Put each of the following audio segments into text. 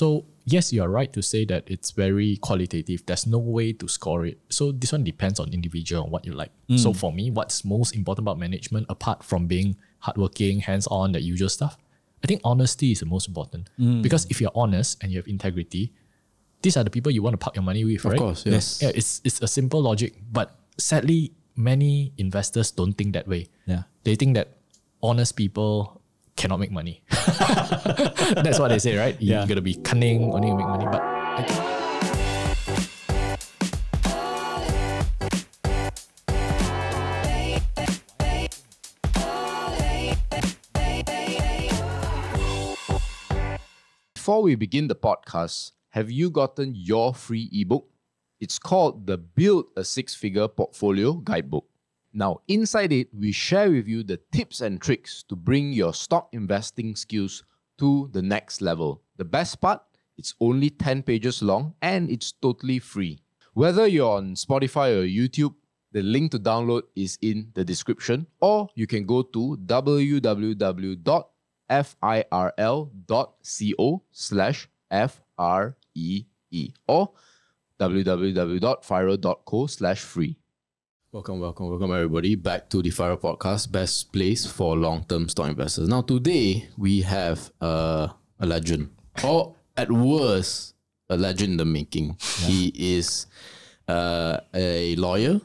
So yes, you are right to say that it's very qualitative. There's no way to score it. So this one depends on individual and what you like. So mm. for me, what's most important about management, apart from being hardworking, hands-on, the usual stuff, I think honesty is the most important. Mm. Because if you're honest and you have integrity, these are the people you want to park your money with, Of right? Of course, yes. Yeah, it's it's a simple logic, but sadly, many investors don't think that way. Yeah. They think that honest people cannot make money. That's what they say, right? You, Yeah. you gotta be cunning, only you make money. But I think Before we begin the podcast, have you gotten your free ebook? It's called the Build a Six Figure Portfolio Guidebook. Now, inside it, we share with you the tips and tricks to bring your stock investing skills to the next level. The best part, it's only 10 pages long and it's totally free. Whether you're on Spotify or YouTube, the link to download is in the description, or you can go to www.firl.co slash F-R-E-E or www.firl.co slash free. Welcome, welcome, welcome everybody back to the FIRL Podcast, best place for long-term stock investors. Now today we have uh, a legend, or at worst, a legend in the making. He is uh, a lawyer.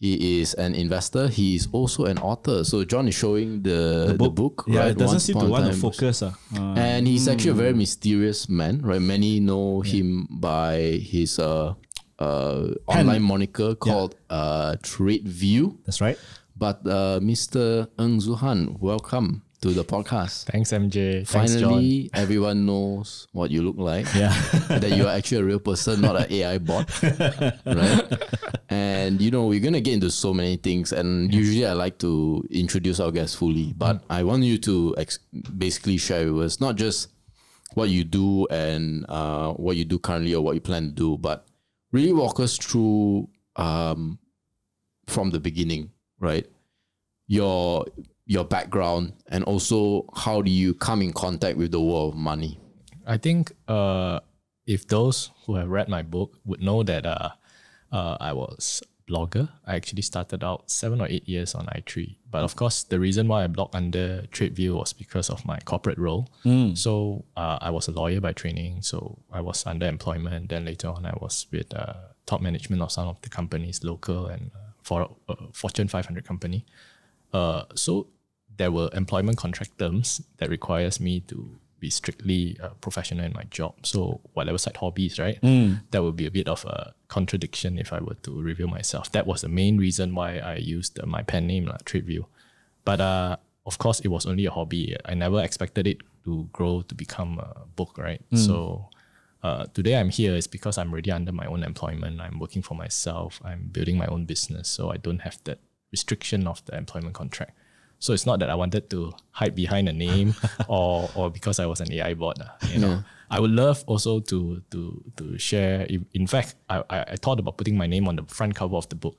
He is an investor. He is also an author. So John is showing the, the book. Yeah, right? it doesn't Once seem to want to focus. Uh. And he's actually a very mysterious man, right? Many know him by his uh, uh, online moniker called uh, Trade View. that's right. But uh, Mr. Ng Zhu Hann, welcome to the podcast. thanks MJ. Thanks John. Finally, everyone knows what you look like. Yeah. that you are actually a real person, not an AI bot, right? And you know, we're gonna get into so many things, and usually I like to introduce our guests fully, but I want you to ex- basically share with us not just what you do and uh, what you do currently or what you plan to do, but really walk us through um, from the beginning, right? Your your background and also how do you come in contact with the world of money? I think uh, if those who have read my book would know that uh, uh, I was blogger. I actually started out seven or eight years on i3. But of course, the reason why I blocked under TradeView was because of my corporate role. So uh, I was a lawyer by training. So I was under employment. Then later on, I was with uh, top management of some of the companies, local and uh, for uh, Fortune 500 company. Uh, so there were employment contract terms that requires me to be strictly uh, professional in my job. So whatever side hobbies, right? That would be a bit of a contradiction if I were to reveal myself. That was the main reason why I used uh, my pen name, like TradeView. But uh, of course, it was only a hobby. I never expected it to grow to become a book, right? So uh, today I'm here is because I'm already under my own employment. I'm working for myself. I'm building my own business, so I don't have that restriction of the employment contract. So it's not that I wanted to hide behind a name or or because I was an AI bot. ah, You know, I would love also to to to share. In fact, I, I thought about putting my name on the front cover of the book,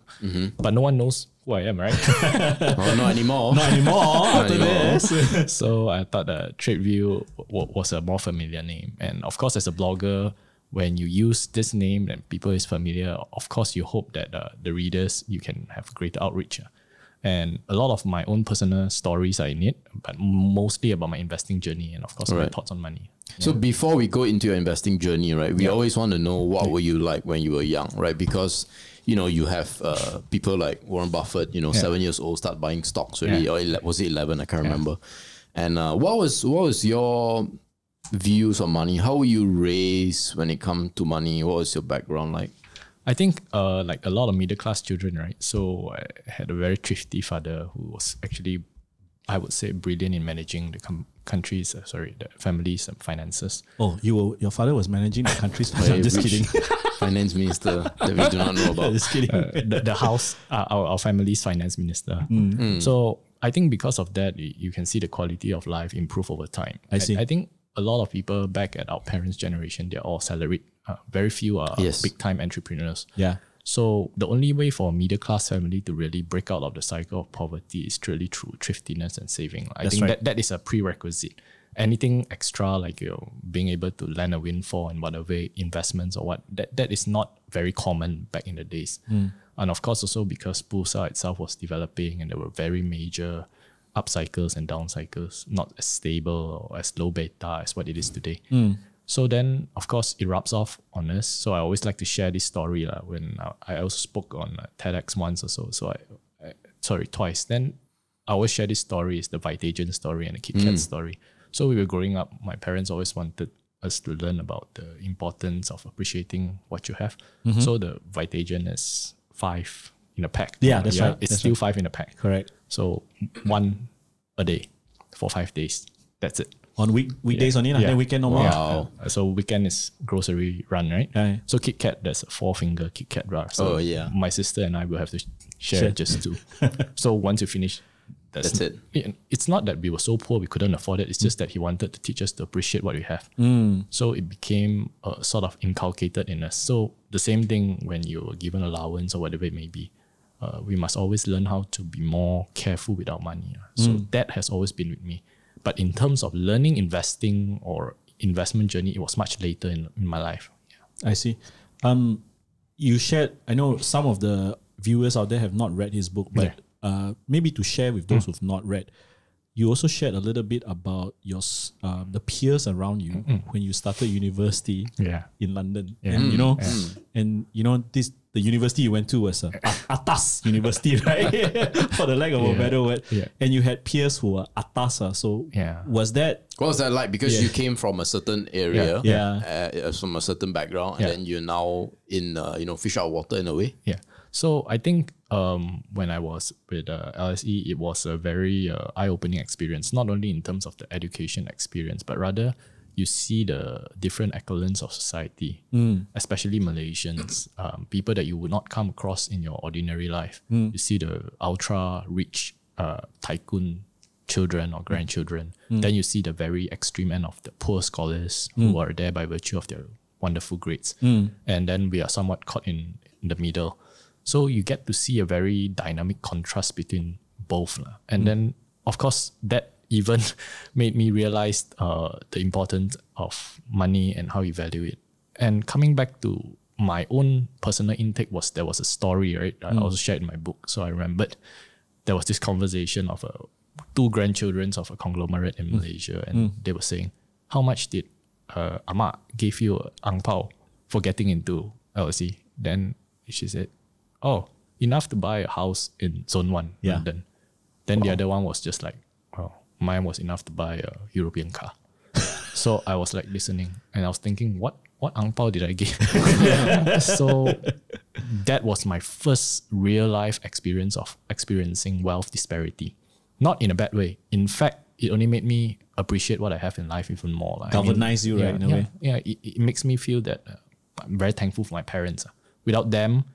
but no one knows who I am, right? Oh, not anymore. Not anymore after anymore. this. so I thought uh, TradeView w- was a more familiar name. And of course, as a blogger, when you use this name and people is familiar, of course, you hope that uh, the readers, you can have greater outreach. And a lot of my own personal stories are in it, but mostly about my investing journey and of course my thoughts on money. So before we go into your investing journey, right, we always want to know what were you like when you were young, right? Because you know you have uh, people like Warren Buffett, you know, seven years old, start buying stocks already, Yeah. or ele- was it eleven? I can't remember. And uh, what was what was your views on money? How were you raised when it come to money? What was your background like? I think uh, like a lot of middle class children, right? So I had a very thrifty father who was actually, I would say, brilliant in managing the com- country's, uh, sorry, the family's uh, finances. Oh, you were, your father was managing the country's. Very I'm just rich kidding. Finance minister that we do not know about. just kidding. uh, the, the house, uh, our, our family's finance minister. Mm. So I think because of that, you can see the quality of life improve over time. I see. I, think a lot of people back at our parents' generation, they're all salaried. Uh, very few are Yes. big time entrepreneurs. yeah. So the only way for a middle class family to really break out of the cycle of poverty is truly through thriftiness and saving. I That's think right. that, that is a prerequisite. anything extra like you know, being able to land a windfall in whatever investments or what that that is not very common back in the days. And of course, also because Bursa itself was developing and there were very major up cycles and down cycles, not as stable or as low beta as what it is today. So then, of course, it rubs off on us. So I always like to share this story lah. when I, I also spoke on uh, TEDx once or so. So I, I, sorry, twice. Then I always share this story. is the Vitagen story and the Kit Kat story. So we were growing up. My parents always wanted us to learn about the importance of appreciating what you have. So the Vitagen is five in a pack. Yeah, that's right, It's that's still right. five in a pack. Correct. So one a day for five days. That's it. On week weekdays only, lah. Yeah. Then weekend no more. Wow. Uh, So weekend is grocery run, right? Yeah. So Kit Kat, there's a four finger Kit Kat bar. So Oh, yeah. My sister and I will have to share Share. just two. so once you finish, That's it. It's not that we were so poor we couldn't afford it. It's just that he wanted to teach us to appreciate what we have. So it became uh, sort of inculcated in us. So the same thing when you're given allowance or whatever it may be. Uh, we must always learn how to be more careful with our money. uh. So that has always been with me. But in terms of learning investing or investment journey, it was much later in, in my life. I see. Um, you shared. I know some of the viewers out there have not read his book, but Yeah. uh, maybe to share with those who've not read, you also shared a little bit about your uh, the peers around you when you started university Yeah. in London, Yeah. and you know, and you know this the university you went to was a a- atas university, right? For the lack of a Yeah. better word, Yeah. and you had peers who were atas. ah. So Yeah. was that What was that like? Because Yeah. you came from a certain area, Yeah. uh, from a certain background, and then you're now in, uh, you know, fish out of water in a way. Yeah. So I think um, when I was with uh, LSE, it was a very uh, eye-opening experience. Not only in terms of the education experience, but rather you see the different echelons of society, hmm. especially Malaysians, um, people that you would not come across in your ordinary life. Hmm. You see the ultra rich uh, tycoon children or grandchildren. Hmm. Then you see the very extreme end of the poor scholars who are there by virtue of their wonderful grades. And then we are somewhat caught in, in the middle. So you get to see a very dynamic contrast between both. And then, of course, that even made me realize uh, the importance of money and how you value it. And coming back to my own personal intake was there was a story, right? I also shared in my book. So I remembered there was this conversation of uh, two grandchildren of a conglomerate in Malaysia, and they were saying, "How much did uh, Ama give you a ang pao for getting into LSE?" Then she said, "Oh, enough to buy a house in Zone One, Yeah. London." Then the other one was just like, "Oh, mine was enough to buy a European car." so I was like listening, and I was thinking, "What?" What ang pao did I give? so that was my first real life experience of experiencing wealth disparity. Not in a bad way. In fact, it only made me appreciate what I have in life even more. lah. I mean, Galvanize you, right, in a yeah, way. Yeah, it, it makes me feel that uh, I'm very thankful for my parents. ah. Without them,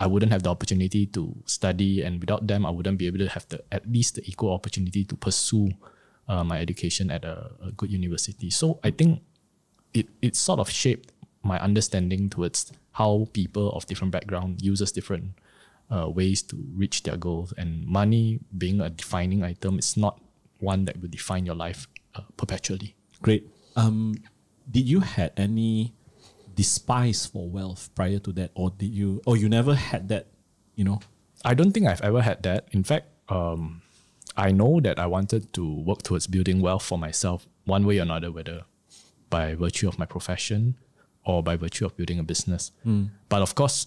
I wouldn't have the opportunity to study, and without them, I wouldn't be able to have the at least the equal opportunity to pursue uh, my education at a, a good university. So I think it it sort of shaped my understanding towards how people of different background uses different uh, ways to reach their goals. And money being a defining item is not one that will define your life uh, perpetually. Great. Um, did you had any despise for wealth prior to that, or did you, or you never had that? You know, I don't think I've ever had that. In fact, um, I know that I wanted to work towards building wealth for myself one way or another, whether by virtue of my profession or by virtue of building a business. But of course,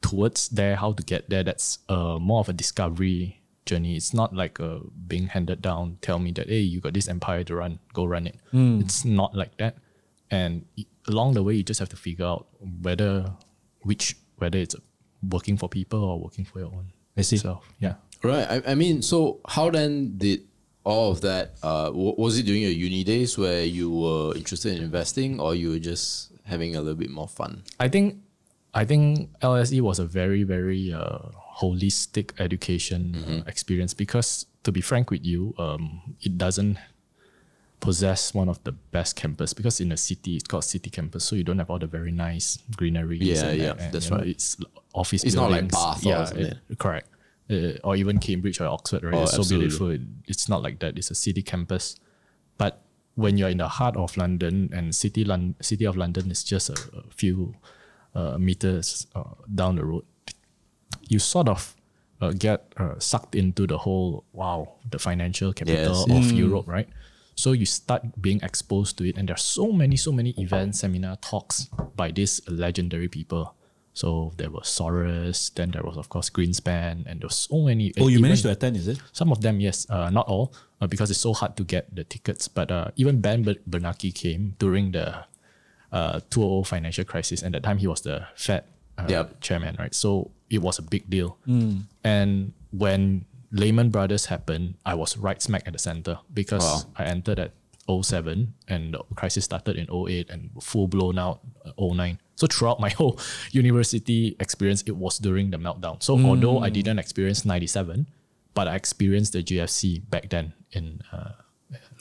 towards there, how to get there, that's uh, more of a discovery journey. It's not like uh, being handed down, tell me that, hey, you got this empire to run, go run it. It's not like that. And along the way, you just have to figure out whether, which, whether it's working for people or working for your own I see. self. Yeah. Right. I, I mean, so how then did all of that? Uh, w- was it during your uni days where you were interested in investing, or you were just having a little bit more fun? I think I think LSE was a very very uh, holistic education uh, experience because to be frank with you, um, it doesn't possess one of the best campus because in a city it's called city campus, so you don't have all the very nice greenery. Yeah, yeah, that's right. It's office. It's not like buildings. Bath yeah, something. it- correct. Uh, or even Cambridge or Oxford, right? Oh, it's so beautiful. It- It's not like that. It's a city campus, but when you're in the heart of London and city Lon- city of London is just a, a few uh, meters uh, down the road, you sort of uh, get uh, sucked into the whole wow the financial capital Yes, of Europe, right? So you start being exposed to it, and there's so many, so many events, seminar talks by these legendary people. So there was Soros, then there was of course Greenspan, and there was so many. Oh, you managed to attend, is it? some of them, yes, uh, not all, uh, because it's so hard to get the tickets. But uh, even Ben Bernanke came during the uh, 2000 financial crisis, and at that time he was the Fed uh, Yep. chairman, right? So it was a big deal. And when Lehman Brothers happened, I was right smack at the center because Wow. I entered at 07 and the crisis started in 08 and full blown out uh, 09. So throughout my whole university experience, it was during the meltdown. So although I didn't experience 97, but I experienced the GFC back then in uh,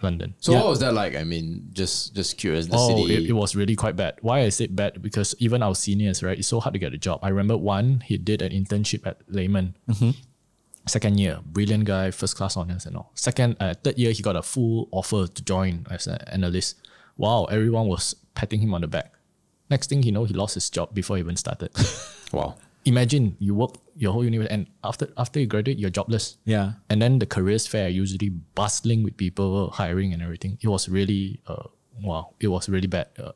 London. So what was that like? I mean, just just curious. The Oh, city. it, it was really quite bad. Why I said bad? Because even our seniors, right, it's so hard to get a job. I remember one, he did an internship at Lehman. Second year, brilliant guy, first class honors and all. Second, uh, third year, he got a full offer to join as an analyst. Wow, everyone was patting him on the back. Next thing you know, he lost his job before he even started. wow. Imagine you work your whole university, and after after you graduate, you're jobless. Yeah. And then the careers fair usually bustling with people hiring and everything. It was really uh, wow. It was really bad. Uh,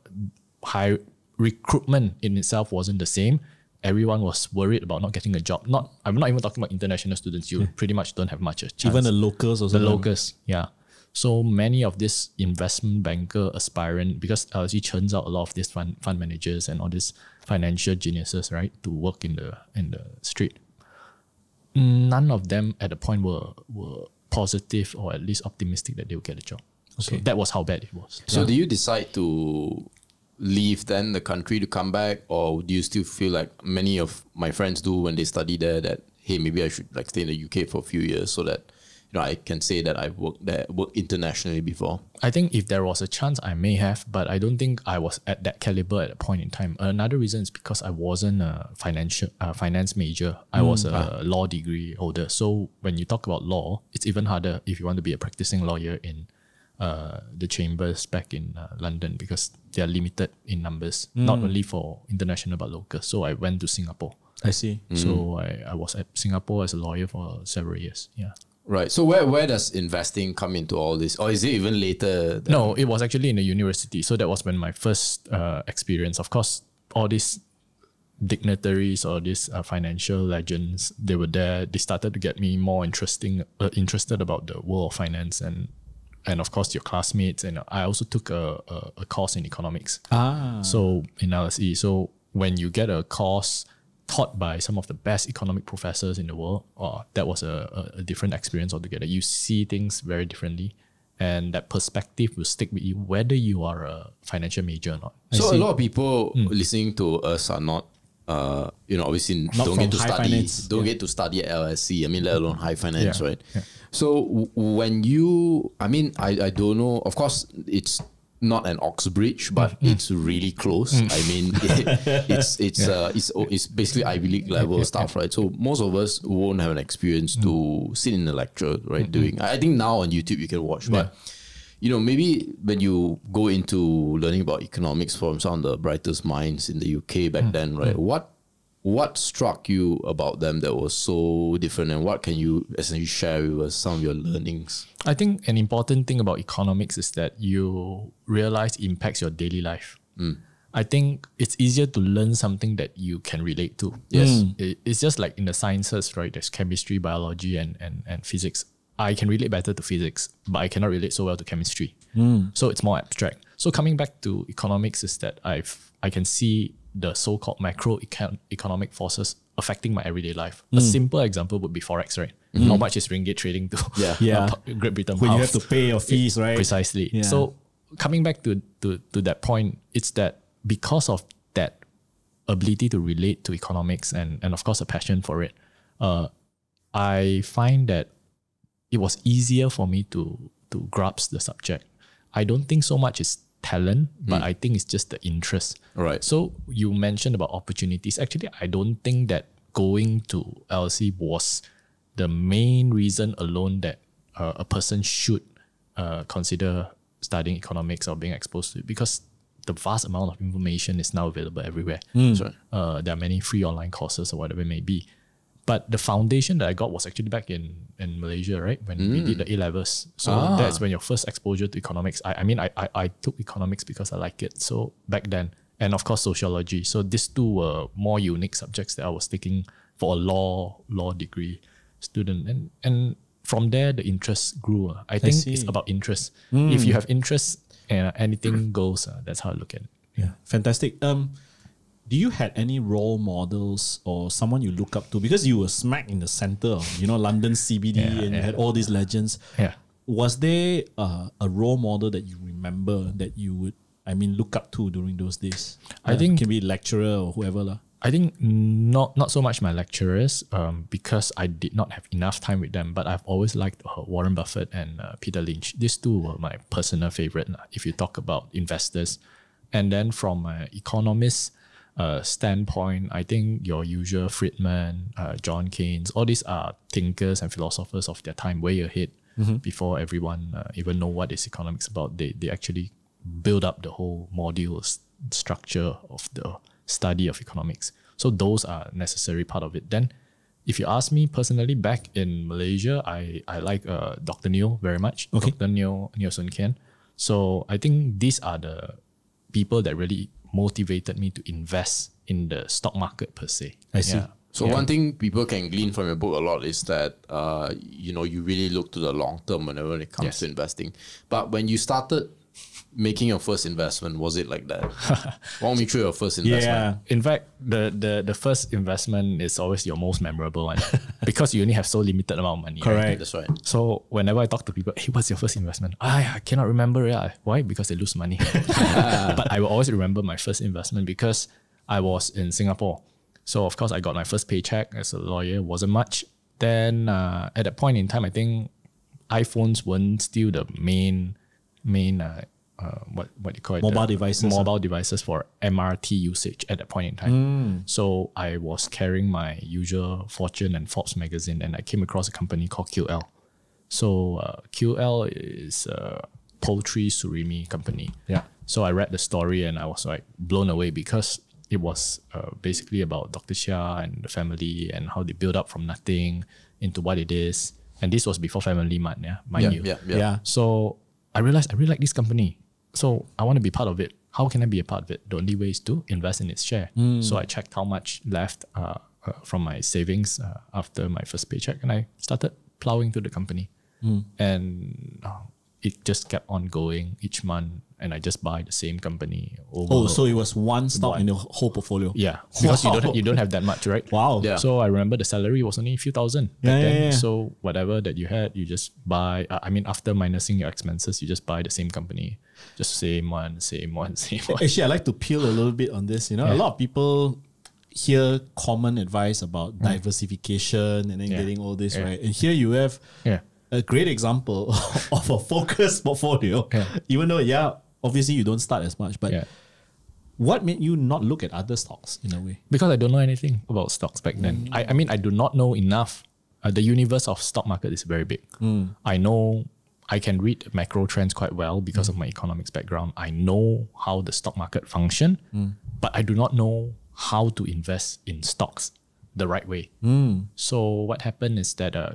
high recruitment in itself wasn't the same. Everyone was worried about not getting a job. Not I'm not even talking about international students. You hmm. pretty much don't have much a chance. Even the locals also. the locals, yeah. So many of this investment banker aspirant because uh, LSE churns out a lot of these fund fund managers and all these financial geniuses, right, to work in the in the street none of them at the point were were positive or at least optimistic that they would get a job. So Okay. that was how bad it was. So do you decide to leave then the country to come back, or do you still feel like many of my friends do when they study there that hey maybe I should like stay in the UK for a few years so that you know I can say that I've worked there worked internationally before. I think if there was a chance, I may have, but I don't think I was at that caliber at a point in time. Another reason is because I wasn't a financial uh, finance major. I was a law degree holder. So when you talk about law, it's even harder if you want to be a practicing lawyer in uh, the chambers back in uh, London because they are limited in numbers, not only for international but local. So I went to Singapore. I see. So I, I was at Singapore as a lawyer for several years. Yeah. Right. So where where does investing come into all this, or is it even later? that- No, it was actually in the university. So that was when my first uh, experience. Of course, all these dignitaries or these uh, financial legends, they were there. They started to get me more interesting, uh, interested about the world of finance and and of course your classmates. And I also took a, a, a course in economics. Ah. So in LSE, so when you get a course taught by some of the best economic professors in the world, oh, that was a, a, a different experience altogether. You see things very differently, and that perspective will stick with you whether you are a financial major or not. So a lot of people listening to us are not, uh, you know, obviously Not don't from get to high study, finance, don't yeah. get to study at LSE. I mean, let alone high finance, Yeah, right? So when you, I mean, I, I don't know. Of course, it's not an Oxbridge, but mm. it's really close. Mm. I mean, it's it's uh, it's oh, it's basically Ivy League level stuff, right? So most of us won't have an experience to mm. sit in the lecture, right? Mm-hmm. Doing. I I think now on YouTube you can watch, but you know, maybe when you go into learning about economics from some of the brightest minds in the UK back then, right? What what struck you about them that was so different, and what can you essentially share with us some of your learnings? I think an important thing about economics is that you realize impacts your daily life. Mm. I think it's easier to learn something that you can relate to. Yes. Mm. It- it's just like in the sciences, right? There's chemistry, biology, and, and, and physics. I can relate better to physics, but I cannot relate so well to chemistry. Mm. So it's more abstract. So coming back to economics is that I've I can see the so-called macro econ- economic forces affecting my everyday life. A simple example would be forex, right? How much is ringgit trading to Yeah. Yeah. uh, Great Britain when you have to pay your fees, right? Precisely. Yeah. So coming back to, to to that point, it's that because of that ability to relate to economics and and of course a passion for it, uh, I find that it was easier for me to to grasp the subject. I don't think so much is talent, but I think it's just the interest. Right. So you mentioned about opportunities. Actually, I don't think that going to LSE was the main reason alone that uh, a person should uh, consider studying economics or being exposed to it because the vast amount of information is now available everywhere. That's right. Uh, there are many free online courses or whatever it may be. But the foundation that I got was actually back in, in Malaysia, right? When we did the A levels. So Ah. that's when your first exposure to economics. I, I mean, I, I, I took economics because I like it. So back then, and of course sociology. So these two were more unique subjects that I was taking for a law law degree student, and and from there the interest grew. uh. I think it's about interest. If you have interest, uh, anything goes. Uh, that's how I look at it. Yeah, fantastic. Um, do you had any role models or someone you look up to because you were smack in the center of you know London CBD Yeah, and you had all these legends? Yeah. Was there uh, a role model that you remember that you would, I mean, look up to during those days? I Uh, think- can be lecturer or whoever lah. I think not not so much my lecturers, um, because I did not have enough time with them. But I've always liked uh, Warren Buffett and uh, Peter Lynch. These two were my personal favorite. If you talk about investors, and then from an economist uh, standpoint, I think your usual Friedman, uh, John Keynes, all these are thinkers and philosophers of their time, way ahead before everyone uh, even know what is economics about. They they actually build up the whole module structure of the study of economics. So those are necessary part of it. Then, if you ask me personally, back in Malaysia, I I like uh, Dr. Neoh very much. Okay. Dr. Neoh Neoh Soon. So I think these are the people that really motivated me to invest in the stock market per se. I see. Yeah. So one thing people can glean from your book a lot is that uh, you know you really look to the long term whenever it comes Yes. to investing. But when you started making your first investment, was it like that? Walk me through your first investment. Yeah. In fact, the, the the first investment is always your most memorable one because you only have so limited amount of money. right? Correct. That's right. So whenever I talk to people, hey, what's your first investment? I, I cannot remember. Yeah. Why? Because they lose money. but I will always remember my first investment because I was in Singapore. So of course I got my first paycheck as a lawyer. Wasn't much. Then uh, at that point in time, I think iPhones weren't still the main main uh, uh, what what do you call it Mobile The devices, mobile devices for MRT usage at that point in time. Hmm. So I was carrying my usual Fortune and Forbes magazine, and I came across a company called QL. So uh, QL is a poultry surimi company. Yeah. So I read the story and I was like blown away because it was uh, basically about Dr. Chia and the family and how they build up from nothing into what it is. And this was before Family Mart, yeah, mind Yeah, you. yeah, yeah. Yeah. So I realized I really like this company. So I want to be part of it. How can I be a part of it? The only way is to invest in its share. So I checked how much left uh, uh, from my savings uh, after my first paycheck, and I started plowing to the company. And uh, it just kept on going each month, and I just buy the same company over. Oh, so it was one stock in the whole portfolio. yeah, because you don't you don't have that much, right? Wow. Yeah. So I remember the salary was only a few thousand back Yeah, yeah, then. yeah. So whatever that you had, you just buy. Uh, I mean, after minusing your expenses, you just buy the same company, just same one, same one, same one. Actually, I like to peel a little bit on this. You know, a lot of people hear common advice about diversification and then Yeah. getting all this Yeah. right. And here you have Yeah. A great example of a focused portfolio. Yeah. Even though, yeah, obviously you don't start as much, but Yeah. what made you not look at other stocks in a way? Because I don't know anything about stocks back then. Mm. I, I mean, I do not know enough. Uh, the universe of stock market is very big. Mm. I know I can read macro trends quite well because mm. of my economics background. I know how the stock market function, but I do not know how to invest in stocks the right way. So what happened is that uh,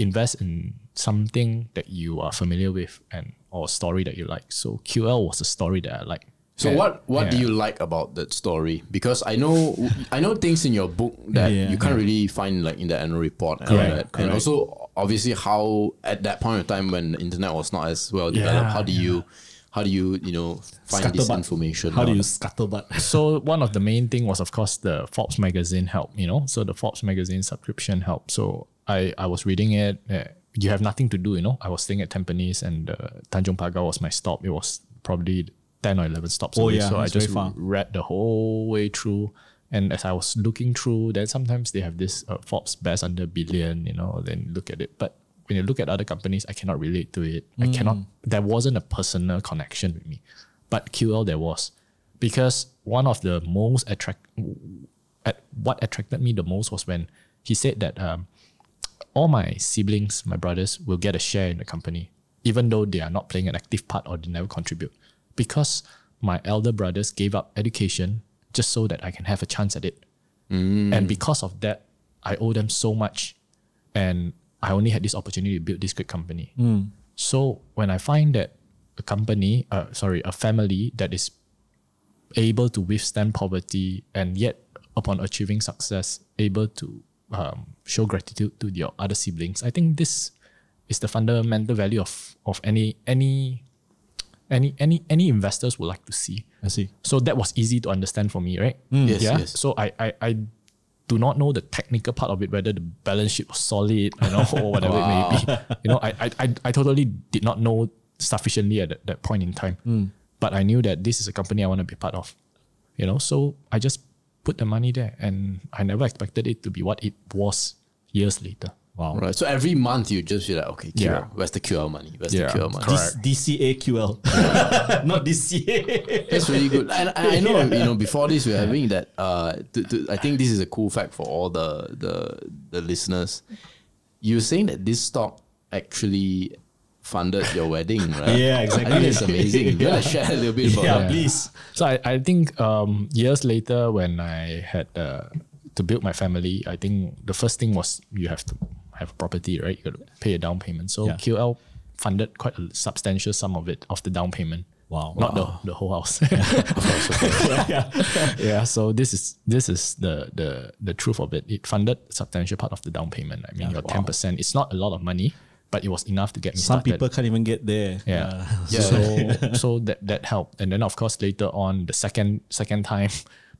invest in something that you are familiar with and or a story that you like. So QL was a story that I like. So And- what what do you like about that story? Because I know I know things in your book that Yeah. you can't really find like in the annual report and all Correct, that. And also obviously how at that point of time when the internet was not as well developed, Yeah, how do you how do you, you know, find this information? How do out? you scuttlebutt? so one of the main thing was of course the Forbes magazine help, you know. So the Forbes magazine subscription help. So I I was reading it. uh, you have nothing to do, you know. I was staying at Tampines and uh, Tanjong Pagar was my stop. It was probably ten or eleven stops Oh, away. yeah, so I just read the whole way through. And as I was looking through, then sometimes they have this uh, Forbes best under billion, you know. Then look at it, but when you look at other companies, I cannot relate to it. I cannot. There wasn't a personal connection with me, but QL there was because one of the most attract at what attracted me the most was when he said that um, all my siblings, my brothers, will get a share in the company. even though they are not playing an active part or they never contribute, because my elder brothers gave up education just so that I can have a chance at it. And because of that, I owe them so much. And I only had this opportunity to build this great company. So when I find that a company, uh, sorry, a family that is able to withstand poverty and yet upon achieving success, able to um, show gratitude to your other siblings, I think this is the fundamental value of of any any any any any investors would like to see. I see. So that was easy to understand for me, right? Yes, yeah. yes. So I, I I do not know the technical part of it, whether the balance sheet was solid, you know, or whatever it may be. You know, I, I I I totally did not know sufficiently at that, that point in time. Hmm. But I knew that this is a company I want to be part of. You know, so I just put the money there and I never expected it to be what it was years later. Wow. Right. So every month you just feel like, okay, QL, Yeah. where's the QL money? Where's Yeah, the QL money? correct. DCAQL, not DCA. That's really good. And I, I know, you know, before this we're having that. Uh, to, to, I think this is a cool fact for all the the the listeners. You're saying that this stock actually funded your wedding, right? Yeah, I exactly. think it's amazing. You wanna share a little bit about yeah, that? please. So I, I think um, years later when I had uh, to build my family, I think the first thing was you have to have a property, right? You got to pay a down payment. So Yeah. QL funded quite a substantial sum of it of the down payment. Wow. Not the, the whole house. yeah. yeah. So this is this is the the the truth of it. It funded a substantial part of the down payment. I mean, your ten percent. It's not a lot of money, but it was enough to get me Some started. people can't even get there. Yeah. Yeah. So so that that helped. And then of course later on the second second time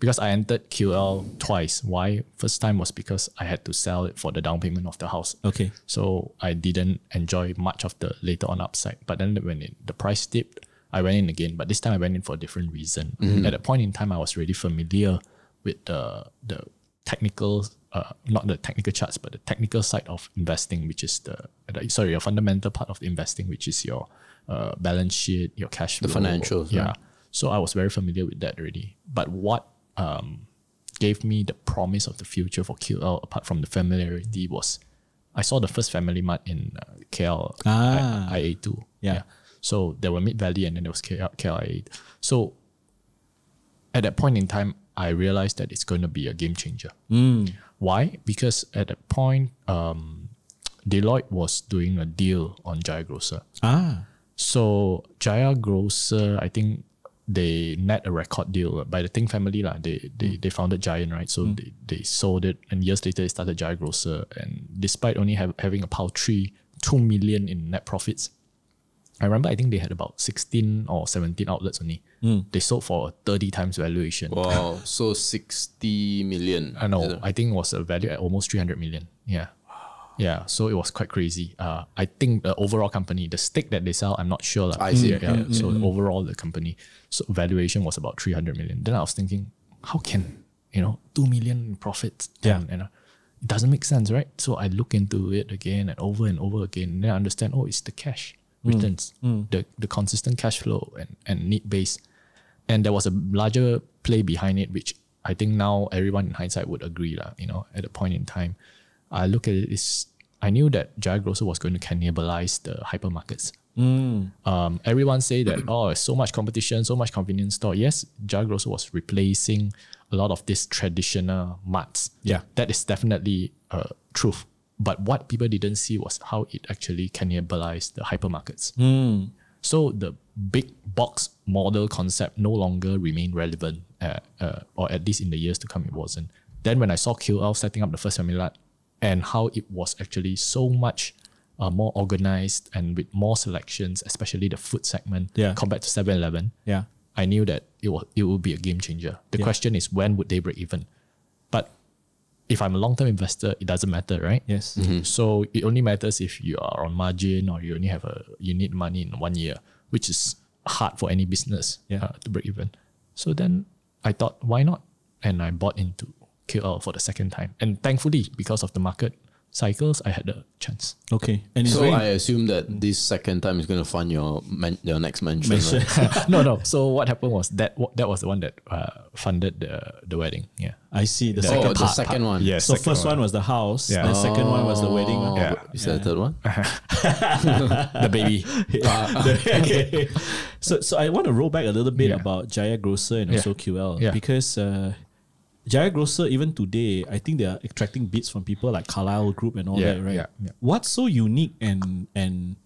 because I entered QL twice. Why? First time was because I had to sell it for the down payment of the house. okay. So I didn't enjoy much of the later on upside. But then when it, the price dipped, I went in again. But this time I went in for a different reason. At that point in time, I was really familiar with the the technical, uh, not the technical charts, but the technical side of investing, which is the, the sorry, your fundamental part of investing, which is your uh, balance sheet, your cash flow, the financials, Yeah. right? So I was very familiar with that already. But what um, gave me the promise of the future for QL, apart from the familiarity, was I saw the first family mart in uh, KL Ah. I, IA2. Yeah. So there were Mid Valley and then there was KL, KL IA8. So at that point in time, I realized that it's going to be a game changer. Why? Because at that point, um, Deloitte was doing a deal on Jaya Grocer. Ah. So Jaya Grocer, I think they net a record deal by the Ting family. lah. They, they hmm. they founded Giant, right? So hmm. they, they sold it and years later they started Jaya Grocer. And despite only have, having a paltry 2 million in net profits, I remember I think they had about 16 or 17 outlets only. Hmm. They sold for a 30 times valuation. Wow. So 60 million. I know. I think it was a value at almost 300 million. Yeah. Yeah. So it was quite crazy. Uh, I think the overall company, the stake that they sell, I'm not sure. lah. I see. Yeah, yeah. So overall, the company, so valuation was about 300 million. Then I was thinking, how can, you know, 2 million profits? Yeah. And, you uh, know, it doesn't make sense, right? So I look into it again and over and over again. And then I understand, oh, it's the cash returns, mm. Mm. the, the consistent cash flow and, and need base. And there was a larger play behind it, which I think now everyone in hindsight would agree, lah. You know, at a point in time, I look at it is I knew that Jaya Grocer was going to cannibalize the hypermarkets. Um, everyone say that oh, so much competition, so much convenience store. Yes, Jaya Grocer was replacing a lot of these traditional marts. Yeah. that is definitely uh, truth. But what people didn't see was how it actually cannibalized the hypermarkets. So the big box model concept no longer remained relevant, uh, uh, or at least in the years to come, it wasn't. Then when I saw QL setting up the first family mart and how it was actually so much uh, more organized and with more selections, especially the food segment Yeah. compared to 7-Eleven, Yeah. I knew that it will it would be a game changer. The Yeah. question is when would they break even? But if I'm a long term investor, it doesn't matter, right? Yes. So it only matters if you are on margin or you only have a you need money in one year, which is hard for any business Yeah. uh, to break even. So then I thought, why not? And I bought into QL for the second time. And thankfully, because of the market cycles, I had the chance. Okay. And So very I assume that this second time is going to fund your man, your next mention. mentioned. right? no, no. So what happened was that wa- that was the one that uh, funded the the wedding. Yeah. I see the Oh, second the part. second one. Yes. So first one was the house, Yeah. the second one was the wedding. Oh, Yeah. Is that the third one? the baby. okay. So so I want to roll back a little bit Yeah. about Jaya Grocer and Yeah. also QL Yeah. because uh, Jaya Grocer even today I think they are attracting bids from people like Carlyle Group and all Yeah, that, right? yeah, yeah. What's so unique and and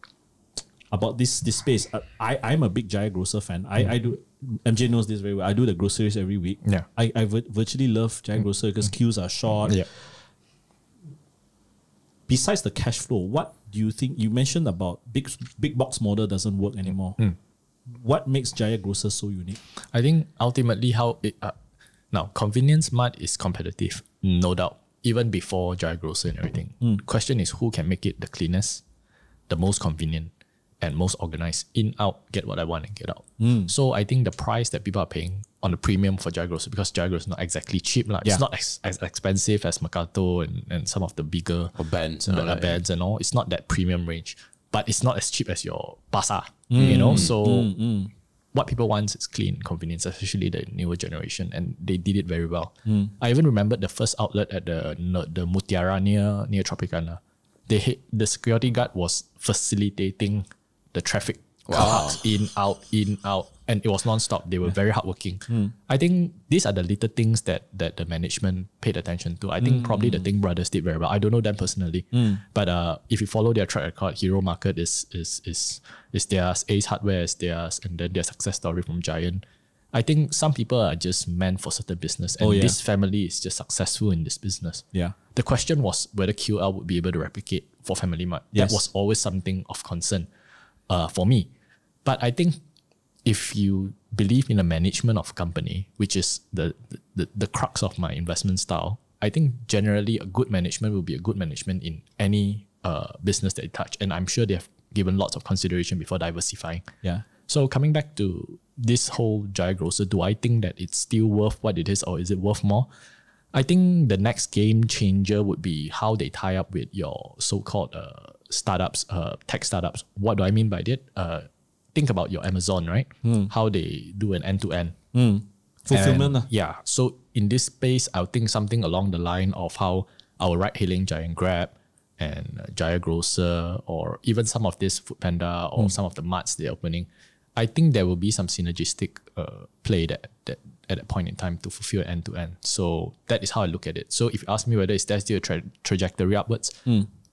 about this this space? Uh, I I'm a big Jaya Grocer fan. I I do. MJ knows this very well. I do the groceries every week. Yeah. I, I virtually love Jaya Grocer because queues are short. Yeah. Besides the cash flow, what do you think? You mentioned about big big box model doesn't work anymore. What makes Jaya Grocer so unique? I think ultimately how it uh, now convenience mart is competitive, no doubt. Even before Jaya Grocer and everything. Mm. Mm. Question is who can make it the cleanest, the most convenient, and most organized. In out, get what I want and get out. Mm. So I think the price that people are paying on the premium for Jaya Grocer because Jaya Grocer is not exactly cheap. Like, Yeah. It's not as, as expensive as Mercato and, and some of the bigger Or bands and uh, all the that, bands and all. It's not that premium range, but it's not as cheap as your pasar. You know, so what people want is clean convenience, especially the newer generation, and they did it very well. Hmm. I even remember the first outlet at the the Mutiara near near Tropicana. They the security guard was facilitating the traffic parks in out in out, and it was non-stop. They were very hardworking. I think these are the little things that that the management paid attention to. I think probably the Ting brothers did very well. I don't know them personally, but uh, if you follow their track record, Hero Market is is is is theirs, Ace Hardware is theirs, and then their success story from Giant. I think some people are just meant for certain business, and Oh, yeah. this family is just successful in this business. Yeah. The question was whether QL would be able to replicate for Family Mart. Yes. That was always something of concern uh, for me. But I think if you believe in the management of company, which is the, the, the crux of my investment style, I think generally a good management will be a good management in any uh, business that they touch. And I'm sure they have given lots of consideration before diversifying. Yeah. So coming back to this whole Jaya Grocer, do I think that it's still worth what it is or is it worth more? I think the next game changer would be how they tie up with your so-called uh, startups, uh, tech startups. What do I mean by that? Think about your Amazon, right? How they do an end-to-end. Fulfillment. And, yeah. So in this space, I'll think something along the line of how our ride-hailing giant Grab and uh, Jaya Grocer, or even some of this Food Panda or some of the marts they're opening, I think there will be some synergistic uh, play that, that at that point in time to fulfill end to end. So that is how I look at it. So if you ask me whether is there still a tra- trajectory upwards,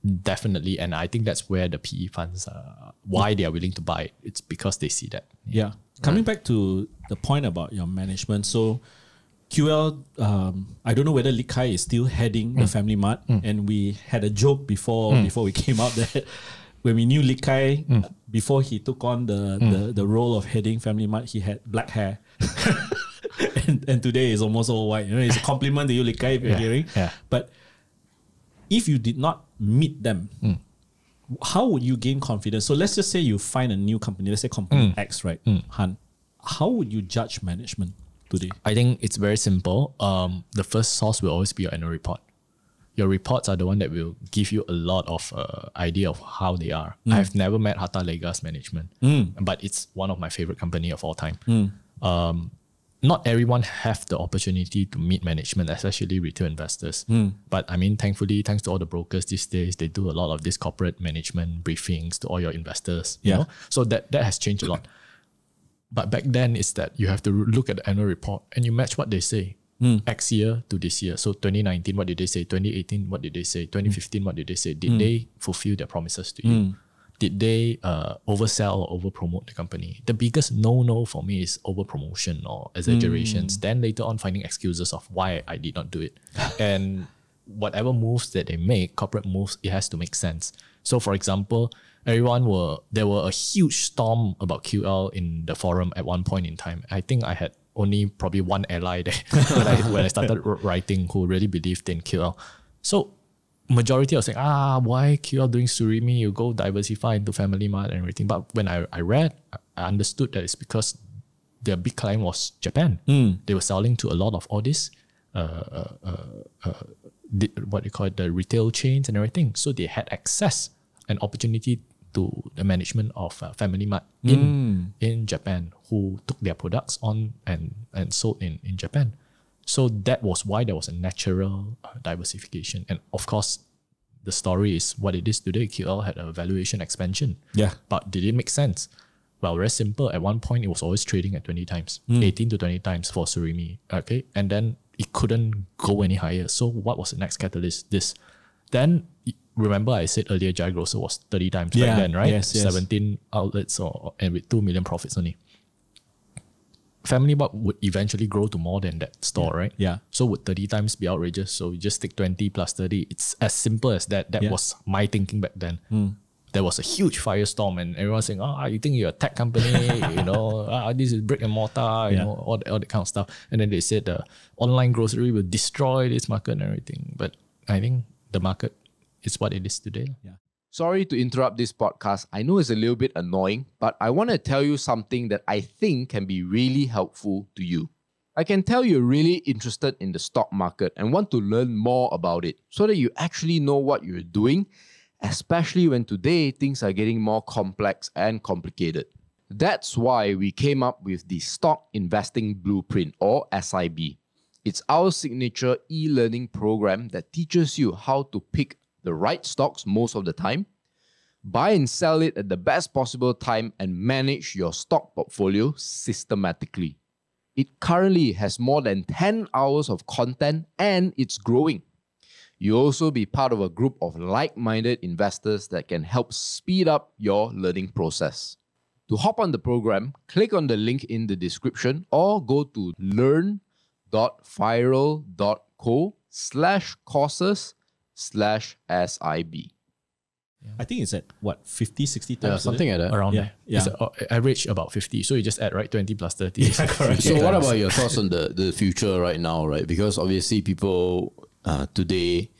definitely. And I think that's where the PE funds, are why they are willing to buy it. It's because they see that. Yeah. Coming back to the point about your management, so QL, um, I don't know whether Lik Khai is still heading the mm. Family Mart, mm. and we had a joke before mm. before we came out that when we knew Lik Khai before he took on the, the the role of heading Family Mart, he had black hair. and, and today is almost all white. You know, it's a compliment to you, Lik Khai if you're Yeah, hearing. yeah. But if you did not meet them, how would you gain confidence? So let's just say you find a new company, let's say company X, right? Hann, how would you judge management today? I think it's very simple. Um, the first source will always be your annual report. Your reports are the one that will give you a lot of uh, idea of how they are. I've never met Hartalega's management, but it's one of my favorite company of all time. Um, not everyone have the opportunity to meet management, especially retail investors. Hmm. But I mean, thankfully, thanks to all the brokers these days, they do a lot of this corporate management briefings to all your investors. You Yeah. know, so that that has changed a lot. But back then, is that you have to look at the annual report and you match what they say. Hmm. X year to this year. So 2019, what did they say? 2018, what did they say? 2015, what did they say? Did hmm. they fulfill their promises to you? Did they uh, oversell or over promote the company? The biggest no no for me is over promotion or exaggerations. Then later on, finding excuses of why I did not do it. and whatever moves that they make, corporate moves, it has to make sense. So, for example, everyone were there were a huge storm about QL in the forum at one point in time. I think I had only probably one ally there when I when I started writing who really believed in QL. So majority was saying, ah, why QL doing surimi? You go diversify into Family Mart and everything. But when I, I read, I- understood that it's because their big client was Japan. They were selling to a lot of all these uh, uh, uh, uh, the, what you call it, the retail chains and everything. So they had access and opportunity to the management of uh, Family Mart in in Japan, who took their products on and and sold in in Japan. So that was why there was a natural uh, diversification, and of course, the story is what it is today. QL had a valuation expansion. Yeah. But did it make sense? Well, very simple. At one point, it was always trading at 20 times, 18 to 20 times for Surimi. Okay. And then it couldn't go any higher. So, what was the next catalyst? This. Then, remember, I said earlier, Jaya Grocer was 30 times Yeah, back then, right? yes, yes. 17 outlets or, and with 2 million profits only. Family would eventually grow to more than that store, right? Yeah. So would 30 times be outrageous? So you just take 20 plus 30. It's as simple as that. That Yeah. was my thinking back then. There was a huge firestorm and everyone saying, ah, you think you're a tech company, you know, ah, this is brick and mortar, you Yeah. know, all, that- all that kind of stuff. And then they said the online grocery will destroy this market and everything. But I think the market is what it is today. Sorry to interrupt this podcast. I know it's a little bit annoying, but I want to tell you something that I think can be really helpful to you. I can tell you're really interested in the stock market and want to learn more about it so that you actually know what you're doing, especially when today things are getting more complex and complicated. That's why we came up with the Stock Investing Blueprint or SIB. It's our signature e learning program that teaches you how to pick the right stocks most of the time, buy and sell it at the best possible time, and manage your stock portfolio systematically. It currently has more than 10 hours of content and it's growing. You'll also be part of a group of like minded investors that can help speed up your learning process. To hop on the program, click on the link in the description or go to learn.firl.co slash courses slash SIB. I think it's at what 50, 60 times. Yeah, something it? like that. Around Yeah, there. It's yeah. a, uh, average about 50. So you just add, right? 20 plus 30. Yeah, correct. So what about your thoughts on the, the future right now, right? Because obviously people uh, today,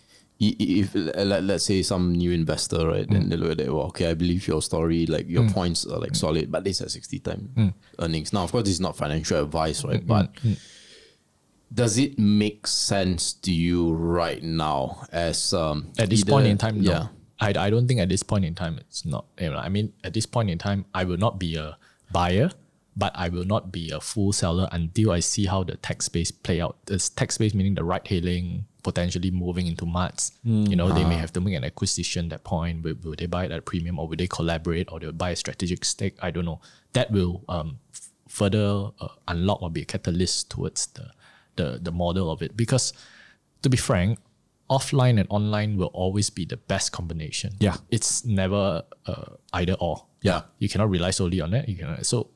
i- i- if let, let's say some new investor, right, then mm. they look at it, well, okay, I believe your story, like your mm. points are like mm. solid, but this at 60 time earnings. Now, of course, this is not financial advice, right? Mm-hmm. But does it make sense to you right now as um At this either- point in time, no. Yeah. I, I don't think at this point in time it's not. you know, I mean, at this point in time, I will not be a buyer, but I will not be a full seller until I see how the tech space play out. This tech space meaning the right hailing potentially moving into marts. You know, they may have to make an acquisition at that point. Will, will they buy it at a premium or will they collaborate or they'll buy a strategic stake? I don't know. That will um, f- further uh, unlock or be a catalyst towards the, the the model of it because to be frank, offline and online will always be the best combination. Yeah. It's never uh, either or. Yeah. You cannot rely solely on that. You cannot so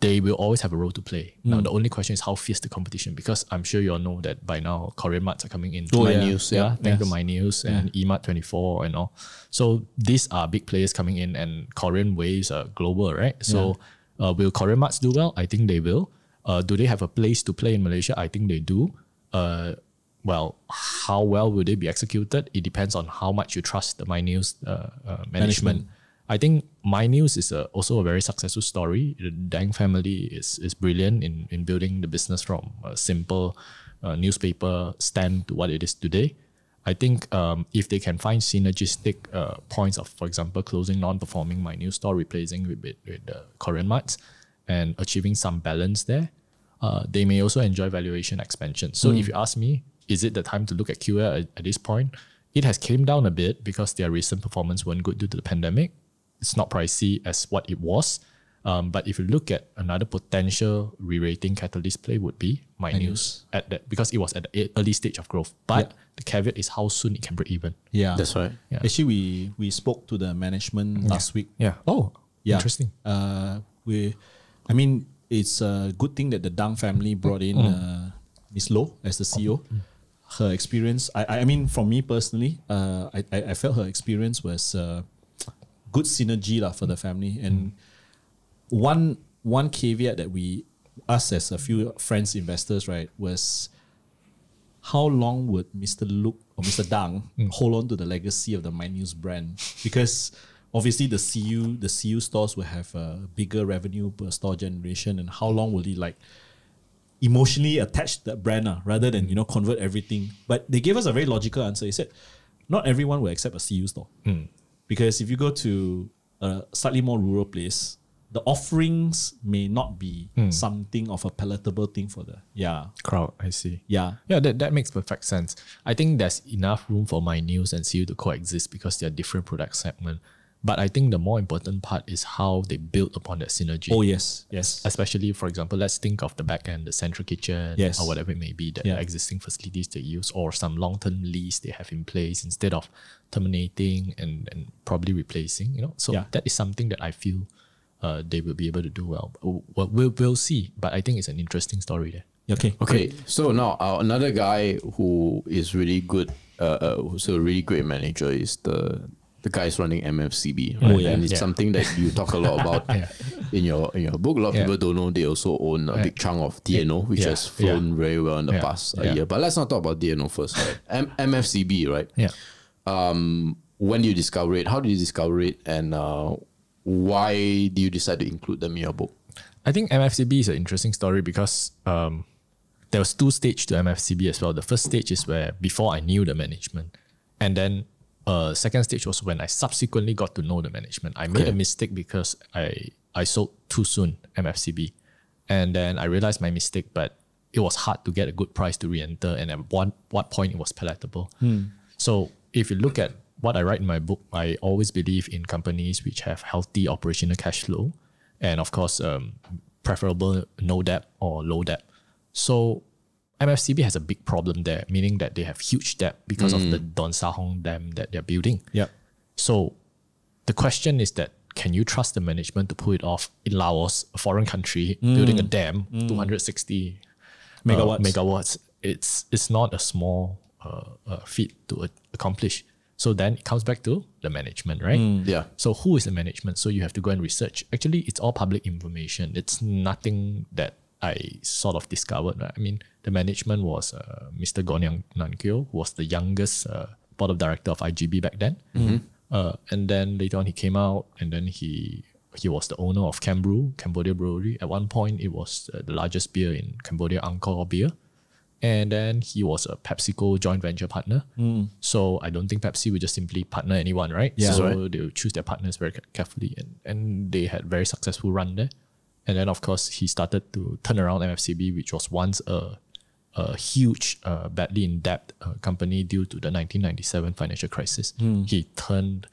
they will always have a role to play. Now the only question is how fierce the competition because I'm sure you all know that by now Korean marts are coming in. Oh, My yeah. News, yeah. Yeah. Thank you, Yes. My News and eMart 24 and all. So these are big players coming in and Korean waves are global, right? So uh, will Korean marts do well? I think they will. Uh, do they have a place to play in Malaysia? I think they do. Uh, well, how well will they be executed? It depends on how much you trust the My News uh, uh, management. Management. I think My News is a, also a very successful story. The Dang family is is brilliant in, in building the business from a simple uh, newspaper stand to what it is today. I think um, if they can find synergistic uh, points of, for example, closing non-performing My News store, replacing with, with, with the Korean marts, and achieving some balance there, uh, they may also enjoy valuation expansion. So if you ask me, is it the time to look at QL at, at this point? It has came down a bit because their recent performance weren't good due to the pandemic. It's not pricey as what it was. Um, but if you look at another potential re-rating catalyst play would be My, News at that because it was at the early stage of growth. But the caveat is how soon it can break even. Yeah, That's right. Yeah. Actually, we we spoke to the management last week. Yeah. Oh, Yeah. interesting. Uh, we, I mean, it's a good thing that the Dang family brought in Mm. uh, Miss Low as the CEO. Her experience, I, I mean, for me personally, uh, I, I, felt her experience was uh, good synergy lah for the family. And one one caveat that we, us as a few friends investors, right, was how long would Mr. Luke or Mr. Dang hold on to the legacy of the My News brand? Because obviously the CU the CU stores will have a bigger revenue per store generation, and how long will he like? emotionally attach that brand uh, rather than you know convert everything. But they gave us a very logical answer. He said, not everyone will accept a CU store because if you go to a slightly more rural place, the offerings may not be something of a palatable thing for the yeah Crowd, I see. yeah Yeah, that, that makes perfect sense. I think there's enough room for my news and CU to coexist because they're different product segment. But I think the more important part is how they build upon that synergy. oh yes yes Especially, for example, let's think of the back end, the central kitchen, Yes. or whatever it may be, the Yeah. existing facilities they use, or some long term lease they have in place instead of terminating and, and probably replacing. You know, so Yeah. that is something that I feel uh, they will be able to do well. Well, we'll, we'll see, but I think it's an interesting story there. okay Okay, so now uh, another guy who is really good, uh, uh, who's a really great manager is the the guys running MFCB, right? Oh, yeah. and it's Yeah. something that you talk a lot about in your in your book. A lot of Yeah. people don't know they also own a big chunk of D&O, which Yeah. has flown very well in the Yeah. past uh, Yeah. year. But let's not talk about D&O first. M- MFCB, right? Yeah. Um, when did you discover it? How do you discover it? And uh, why do you decide to include them in your book? I think MFCB is an interesting story because um, there was two stages to MFCB as well. The first stage is where before I knew the management, and then uh, second stage was when I subsequently got to know the management. I made Okay. a mistake because I I sold too soon MFCB, and then I realized my mistake. But it was hard to get a good price to re-enter, and at one what point it was palatable. So if you look at what I write in my book, I always believe in companies which have healthy operational cash flow, and of course, um, preferable no debt or low debt. So MFCB has a big problem there, meaning that they have huge debt because of the Don Sahong Dam that they're building. yeah So the question is that can you trust the management to pull it off in Laos, a foreign country, building a dam, 260 uh, Megawatts. megawatts? It's it's not a small uh, uh, feat to accomplish. So then it comes back to the management, right? Yeah. So who is the management? So you have to go and research. Actually, it's all public information. It's nothing that I sort of discovered. right? I mean, the management was uh, Mr. Gonyang Nankyo, who was the youngest uh, board of director of IGB back then. Uh, and then later on, he came out, and then he he was the owner of Cambrew, Cambodia Brewery. At one point, it was uh, the largest beer in Cambodia, Angkor beer. And then he was a PepsiCo joint venture partner. So I don't think Pepsi would just simply partner anyone, right? Yeah. so Right. they will choose their partners very carefully, and, and they had very successful run there. And then of course he started to turn around MFCB, which was once a a huge, uh, badly in debt uh, company due to the 1997 financial crisis. He turned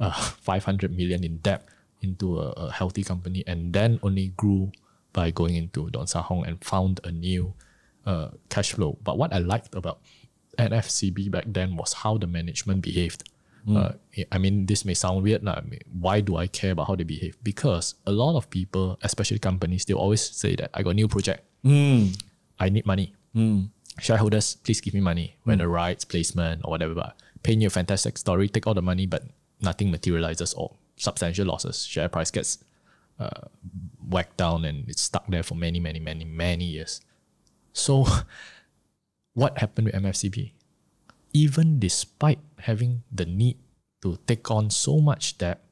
uh, 500 million in debt into a, a healthy company, and then only grew by going into Don Sahong and found a new uh, cash flow. But what I liked about MFCB back then was how the management behaved. Uh, I mean, this may sound weird. I mean, why do I care about how they behave? Because a lot of people, especially companies, they always say that I got a new project. I need money. Shareholders, please give me money when the rights, placement, or whatever. But paint you a fantastic story, take all the money, but nothing materializes or substantial losses. Share price gets uh, whacked down and it's stuck there for many, many, many, many years. So, what happened with MFCB? Even despite having the need to take on so much debt,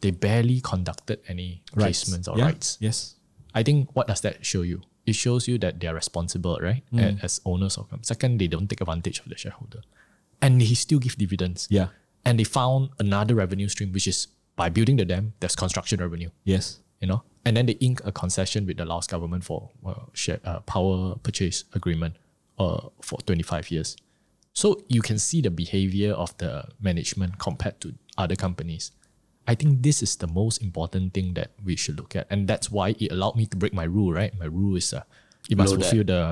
they barely conducted any placements or yeah. rights. Yes. I think what does that show you? It shows you that they are responsible, right? A- As owners of them. Second, they don't take advantage of the shareholder. And he still give dividends. Yeah. And they found another revenue stream, which is by building the dam, there's construction revenue, Yes. you know? And then they ink a concession with the Laos government for uh, share, uh, power purchase agreement uh, for 25 years. So you can see the behavior of the management compared to other companies. I think this is the most important thing that we should look at, and that's why it allowed me to break my rule. Right, my rule is uh, you must Low debt. fulfill the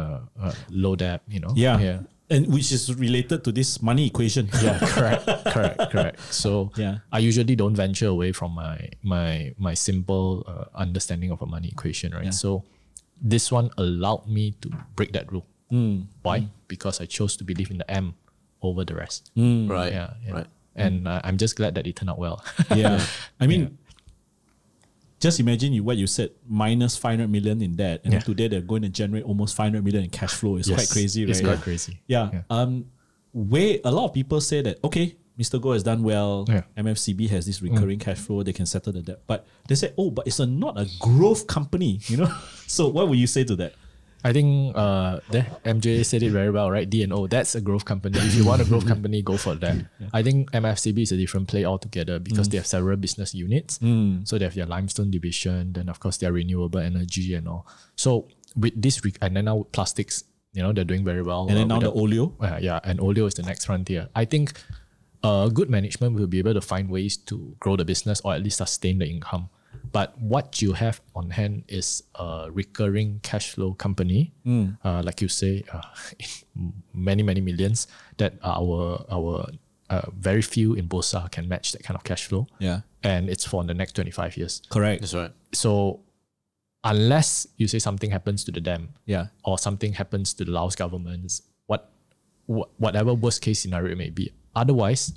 uh, low debt. You know. Yeah. Yeah. And which is related to this money equation. Yeah. correct. Correct. Correct. So Yeah. I usually don't venture away from my my my simple uh, understanding of a money equation. Right. Yeah. So this one allowed me to break that rule. Hmm. Why? Because I chose to believe in the M over the rest. Right. Yeah. yeah. Right. And uh, I'm just glad that it turned out well. yeah. I mean, just imagine you what you said minus 500 million in debt, and Yeah. today they're going to generate almost 500 million in cash flow. It's quite crazy, right? It's quite crazy. Yeah. Yeah. Um, way a lot of people say that okay, Mr. Goh has done well. Yeah. MFCB has this recurring cash flow; they can settle the debt. But they say, oh, but it's a not a growth company, you know. so what would you say to that? I think uh, the MJ said it very well, right? D&O, that's a growth company. If you want a growth company, go for that. I think MFCB is a different play altogether because they have several business units. So they have their limestone division, then of course their renewable energy and all. So with this, re- and then now plastics, you know, they're doing very well. And then uh, now the oleo. uh, yeah, and Oleo is the next frontier. I think uh, good management will be able to find ways to grow the business or at least sustain the income. But what you have on hand is a recurring cash flow company, uh, like you say, uh, many many millions that our our uh, very few in Bursa can match that kind of cash flow, Yeah. and it's for the next twenty five years. Correct. That's right. So unless you say something happens to the dam, Yeah. or something happens to the Laos governments, what, wh- whatever worst case scenario it may be. Otherwise,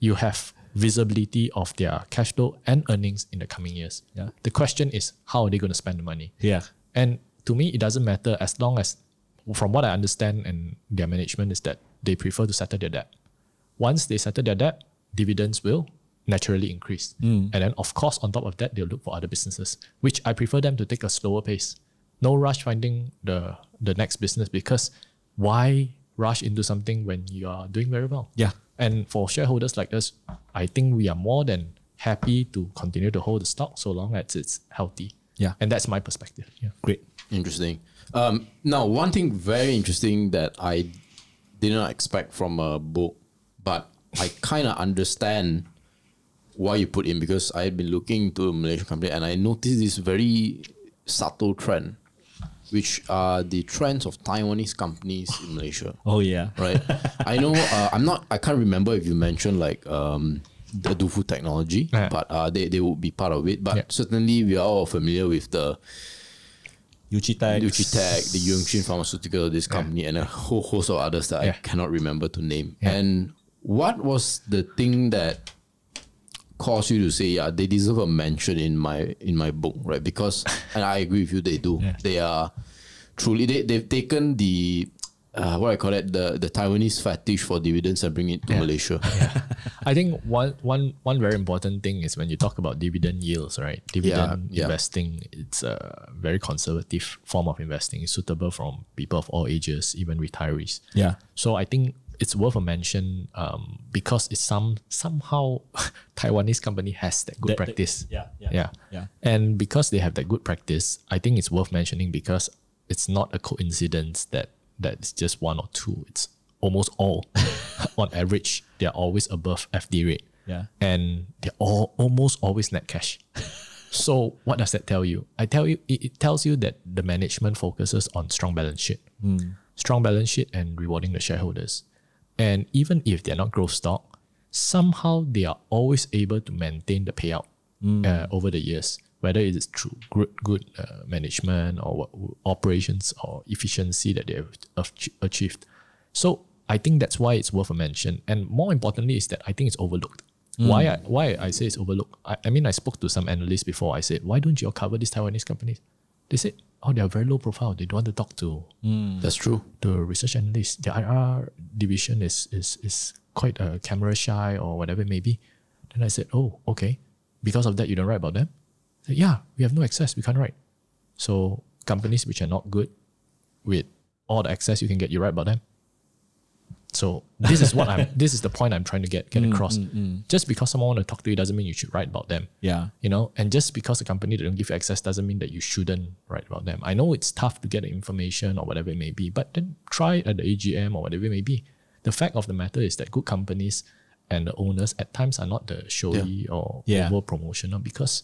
you have visibility of their cash flow and earnings in the coming years. Yeah. The question is, how are they going to spend the money? Yeah. And to me, it doesn't matter as long as, from what I understand, and their management is that they prefer to settle their debt. Once they settle their debt, dividends will naturally increase. Hmm. And then, of course, on top of that, they'll look for other businesses, which I prefer them to take a slower pace. No rush finding the the next business because why rush into something when you are doing very well? Yeah. And for shareholders like us, I think we are more than happy to continue to hold the stock so long as it's healthy. Yeah. And that's my perspective. Yeah. Great. Interesting. Um, now, one thing very interesting that I did not expect from a book, but I kind of understand why you put in because I had been looking to a Malaysian company and I noticed this very subtle trend, which are the trends of Taiwanese companies in Malaysia Oh yeah. right? I know. Uh, I'm not. I can't remember if you mentioned like um, the Dufu technology, Yeah. but uh, they they would be part of it. But Yeah. certainly, we are all familiar with the Uchitech. Uchitech, the Yongxin Pharmaceutical, this company, and a whole host of others that I cannot remember to name. Yeah. And what was the thing that caused you to say, yeah, they deserve a mention in my in my book, right? Because, and I agree with you, they do. They are truly they they've taken the. Uh, what I call it the the Taiwanese fetish for dividends and bring it to Malaysia. I think one one one very important thing is when you talk about dividend yields, right? Dividend yeah. investing, it's a very conservative form of investing. It's suitable from people of all ages, even retirees. Yeah. So I think it's worth a mention um, because it's some somehow Taiwanese company has that good That- that- practice. yeah, yeah, yeah, yeah. And because they have that good practice, I think it's worth mentioning because it's not a coincidence that that it's just one or two. It's almost all on average. They're always above FD rate. Yeah. And they're all almost always net cash. So what does that tell you? I tell you, it, it tells you that the management focuses on strong balance sheet, strong balance sheet, and rewarding the shareholders. And even if they're not growth stock, somehow they are always able to maintain the payout uh, over the years, whether it is through good, good uh, management or what, operations or efficiency that they have achieved. So I think that's why it's worth a mention. And more importantly, is that I think it's overlooked. Why I why I say it's overlooked? I, I mean, I spoke to some analysts before. I said, why don't you cover these Taiwanese companies? They said, oh, they are very low profile. They don't want to talk to That's true. the research analyst, The IR division is is is quite uh, camera shy or whatever it may be. Then I said, oh, okay. Because of that, you don't write about them. Said, yeah, we have no access. We can't write. So companies which are not good with all the access you can get, you write about them. So this is what I'm. This is the point I'm trying to get get mm, across. Mm, mm. Just because someone want to talk to you doesn't mean you should write about them Yeah. you know and just because the company don't give you access doesn't mean that you shouldn't write about them i know it's tough to get the information or whatever it may be but then try it at the agm or whatever it may be the fact of the matter is that good companies and the owners at times are not the showy or Yeah. over promotional because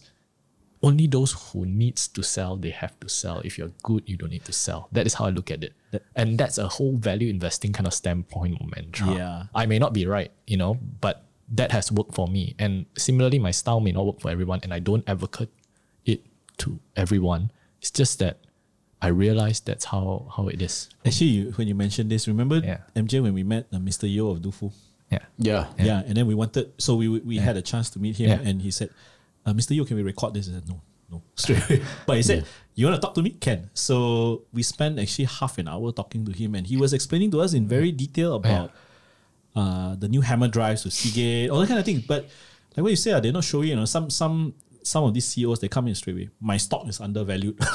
only those who needs to sell they have to sell if you're good you don't need to sell that is how i look at it and that's a whole value investing kind of standpoint or mantra Yeah. i may not be right you know but that has worked for me and similarly my style may not work for everyone and i don't advocate it to everyone it's just that i realize that's how how it is Actually, you, when you mentioned this, remember Yeah. MJ when we met uh, Mr. Yo of Dufu? yeah Yeah. Yeah. and then we wanted, so we we had a chance to meet him, Yeah. and he said, uh, "Mr. Yo, can we record this?" Said, "No, no, straight away." But he said, "You want to talk to me? Can." So we spent actually half an hour talking to him, and he was explaining to us in very detail about uh, the new HAMR drives to Seagate, all that kind of thing. But like what you say, uh, they're not showing. You know, some some some of these CEOs they come in straight away. My stock is undervalued.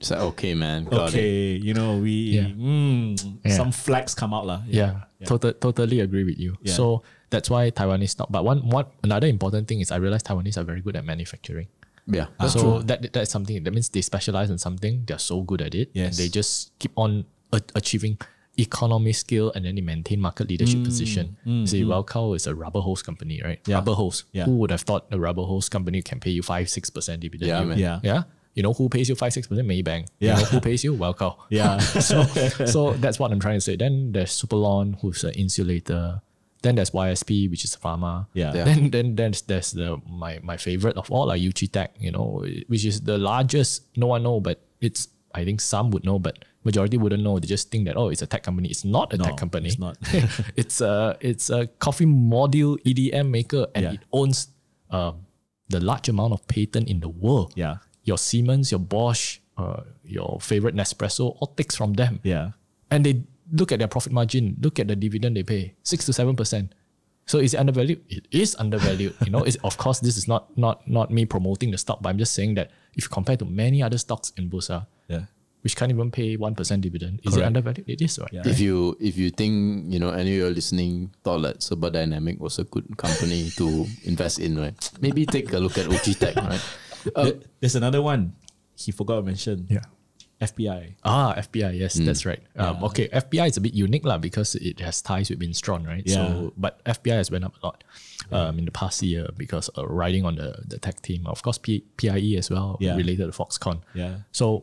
It's like, okay, man. Got it. okay, you know, we Yeah. mm, Yeah. some flags come out lah. Yeah, Total, totally agree with you. Yeah. So that's why Taiwanese stock. But one, one another important thing is I realize Taiwanese are very good at manufacturing. Yeah, that's so true. that that's something that means they specialize in something. They're so good at it, and they just keep on a- achieving economy skill, and then they maintain market leadership mm, position. you see, mm. Wellcall is a rubber hose company, right? Yeah. Rubber hose. Yeah. Who would have thought a rubber hose company can pay you five six percent dividend? Yeah, man. Yeah. Yeah. You know who pays you five six percent? Maybank. Yeah. You know who pays you? Wellcall. Yeah. so so that's what I'm trying to say. Then there's Superlon, who's an insulator. Then there's YSP, which is a pharma. Yeah. Yeah. Then then there's there's the my my favorite of all, like Uchi Tech, you know, which is the largest. No one know, but it's I think some would know, but majority wouldn't know. They just think that oh, it's a tech company. It's not a No, tech company. it's not. it's a it's a coffee module EDM maker, and Yeah. it owns um, the large amount of patent in the world yeah. your Siemens, your Bosch, uh, your favorite Nespresso, all takes from them. Yeah. And they look at their profit margin, look at the dividend they pay, six to seven percent. So is it undervalued? It is undervalued. you know, it's, of course, this is not not not me promoting the stock, but I'm just saying that if you compare to many other stocks in Bursa, Yeah. which can't even pay one percent dividend, is it undervalued? It is, right? Yeah. If you if you think you know any of you are listening thought that Super Dynamic was a good company to invest in, right? Maybe take a look at Uchi Tech, right? There- There's another one. He forgot to mention. Yeah. FPI. Ah, FPI. Yes, Hmm. that's right. Um, Okay, FPI is a bit unique lah because it has ties with Wistron, right? Yeah. So, but FPI has went up a lot um, in the past year because uh, riding on the the tech team, of course, P- PIE as well Yeah. related to Foxconn. Yeah. So,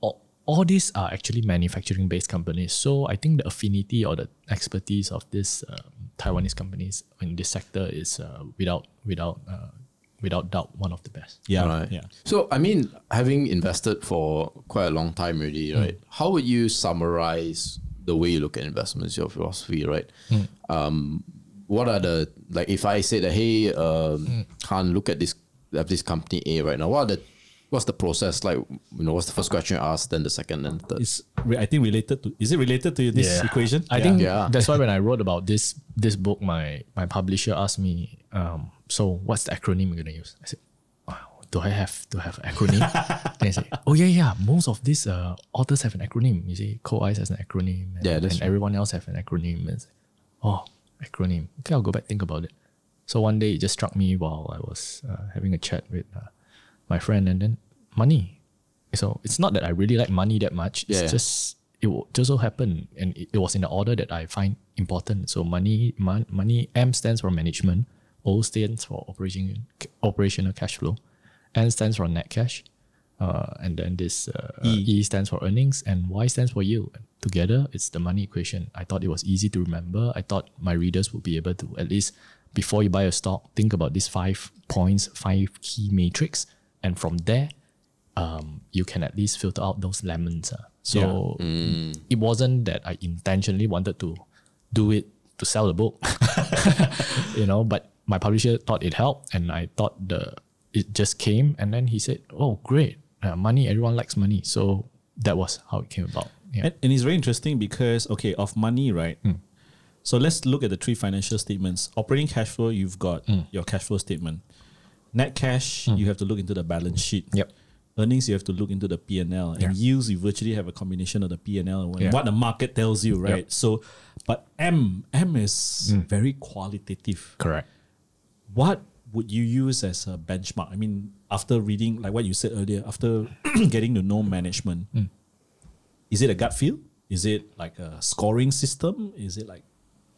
all, all these are actually manufacturing based companies. So I think the affinity or the expertise of these um, Taiwanese companies in this sector is uh, without without uh, without doubt one of the best. Yeah. Right. Yeah. So, I mean, having invested for quite a long time already, right? How would you summarize the way you look at investments, your philosophy, right? Um, what are the like? If I say that, hey, um, Hann, look at this, at this company A right now. What are the What's the process like? You know, what's the first question you ask, then the second, and the third? It's re- I think related to is it related to this equation? I think Yeah. that's why when I wrote about this this book, my my publisher asked me, um, so what's the acronym you're gonna use? I said, wow, do I have to have acronym? then he said, oh yeah, yeah. Most of these uh, authors have an acronym. You see, Co-Ice has an acronym, and, Yeah, that's and true. everyone else have an acronym. And I said, oh, acronym. Okay, I'll go back think about it. So one day it just struck me while I was uh, having a chat with uh, my friend, and then money. So it's not that I really like money that much. It's Yeah. just it just so happened, and it, it was in the order that I find important. So money, mon- money. M stands for management. O stands for operation, operational cash flow. N stands for net cash. Uh, and then this uh, E. e. stands for earnings, and Y stands for yield. Together, it's the money equation. I thought it was easy to remember. I thought my readers would be able to at least before you buy a stock, think about these five points, five key matrix, and from there, um, you can at least filter out those lemons. ah. So it wasn't that I intentionally wanted to do it to sell the book, you know. But my publisher thought it helped, and I thought the it just came, and then he said, "Oh, great, uh, money! Everyone likes money." So that was how it came about. Yeah. And, and it's very interesting because okay, of money, right? Mm. So let's look at the three financial statements. Operating cash flow, you've got mm. your cash flow statement. Net cash, mm. you have to look into the balance sheet. Yep. Earnings, you have to look into the P and L, and yields, you virtually have a combination of the P and L and what the market tells you, right? So, but M, M is very qualitative. Correct. What would you use as a benchmark? I mean, after reading, like what you said earlier, after getting to know management, is it a gut feel? Is it like a scoring system? Is it like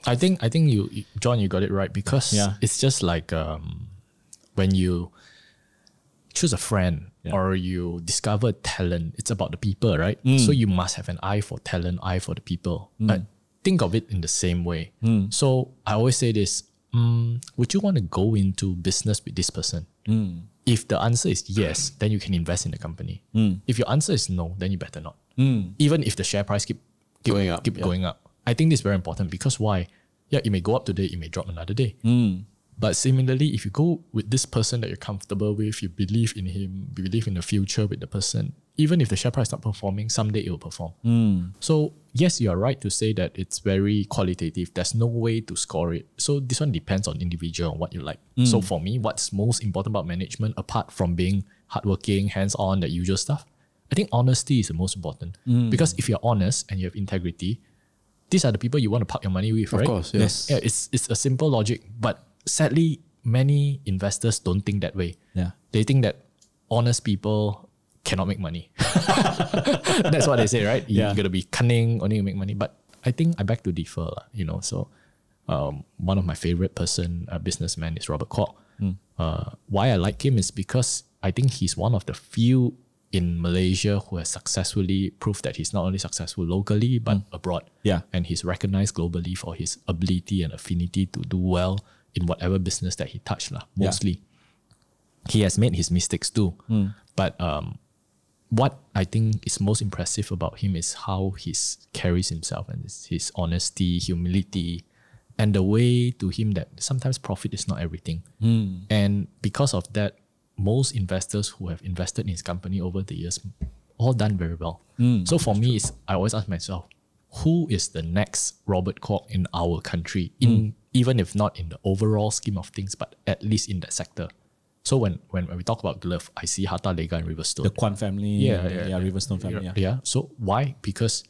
I think I think you, John, you got it right because Yeah. it's just like um, when you choose a friend Yeah. or you discover talent. It's about the people, right? Mm. So you must have an eye for talent, eye for the people. But think of it in the same way. Mm. So I always say this: mm, Would you want to go into business with this person? Mm. If the answer is yes, then you can invest in the company. If your answer is no, then you better not. Mm. Even if the share price keep, keep Going up, keep yeah. going up. I think this is very important because why? Yeah, it may go up today, it may drop another day. Mm. But similarly, if you go with this person that you're comfortable with, you believe in him, you believe in the future with the person, even if the share price is not performing, someday it will perform. Hmm. So yes, you are right to say that it's very qualitative. There's no way to score it. So this one depends on individual and what you like. So hmm. for me, what's most important about management, apart from being hardworking, hands-on, the usual stuff, I think honesty is the most important hmm. because if you're honest and you have integrity, these are the people you want to park your money with, Of right? course, yes. Yeah, it's it's a simple logic, but sadly, many investors don't think that way. Yeah. They think that honest people cannot make money. That's what they say, right? You, Yeah. you gotta be cunning, only you make money. But I think I beg to differ, you know. So um, one of my favorite person, a businessman, is Robert Kuok. Uh, why I like him is because I think he's one of the few in Malaysia who has successfully proved that he's not only successful locally but abroad. Yeah. And he's recognized globally for his ability and affinity to do well in whatever business that he touched, lah, Yeah. mostly. He has made his mistakes too. But um, what I think is most impressive about him is how he carries himself and his, his honesty, humility, and the way to him that sometimes profit is not everything. Hmm. And because of that, most investors who have invested in his company over the years all done very well. Hmm. so for me, it's, I always ask myself, who is the next Robert Kuok in our country, in hmm. even if not in the overall scheme of things, but at least in that sector. So when, when, when we talk about glove, I see Hartalega and Riverstone. The Kuan family, Yeah, yeah, yeah, yeah. Riverstone family, yeah. Yeah. So why? Because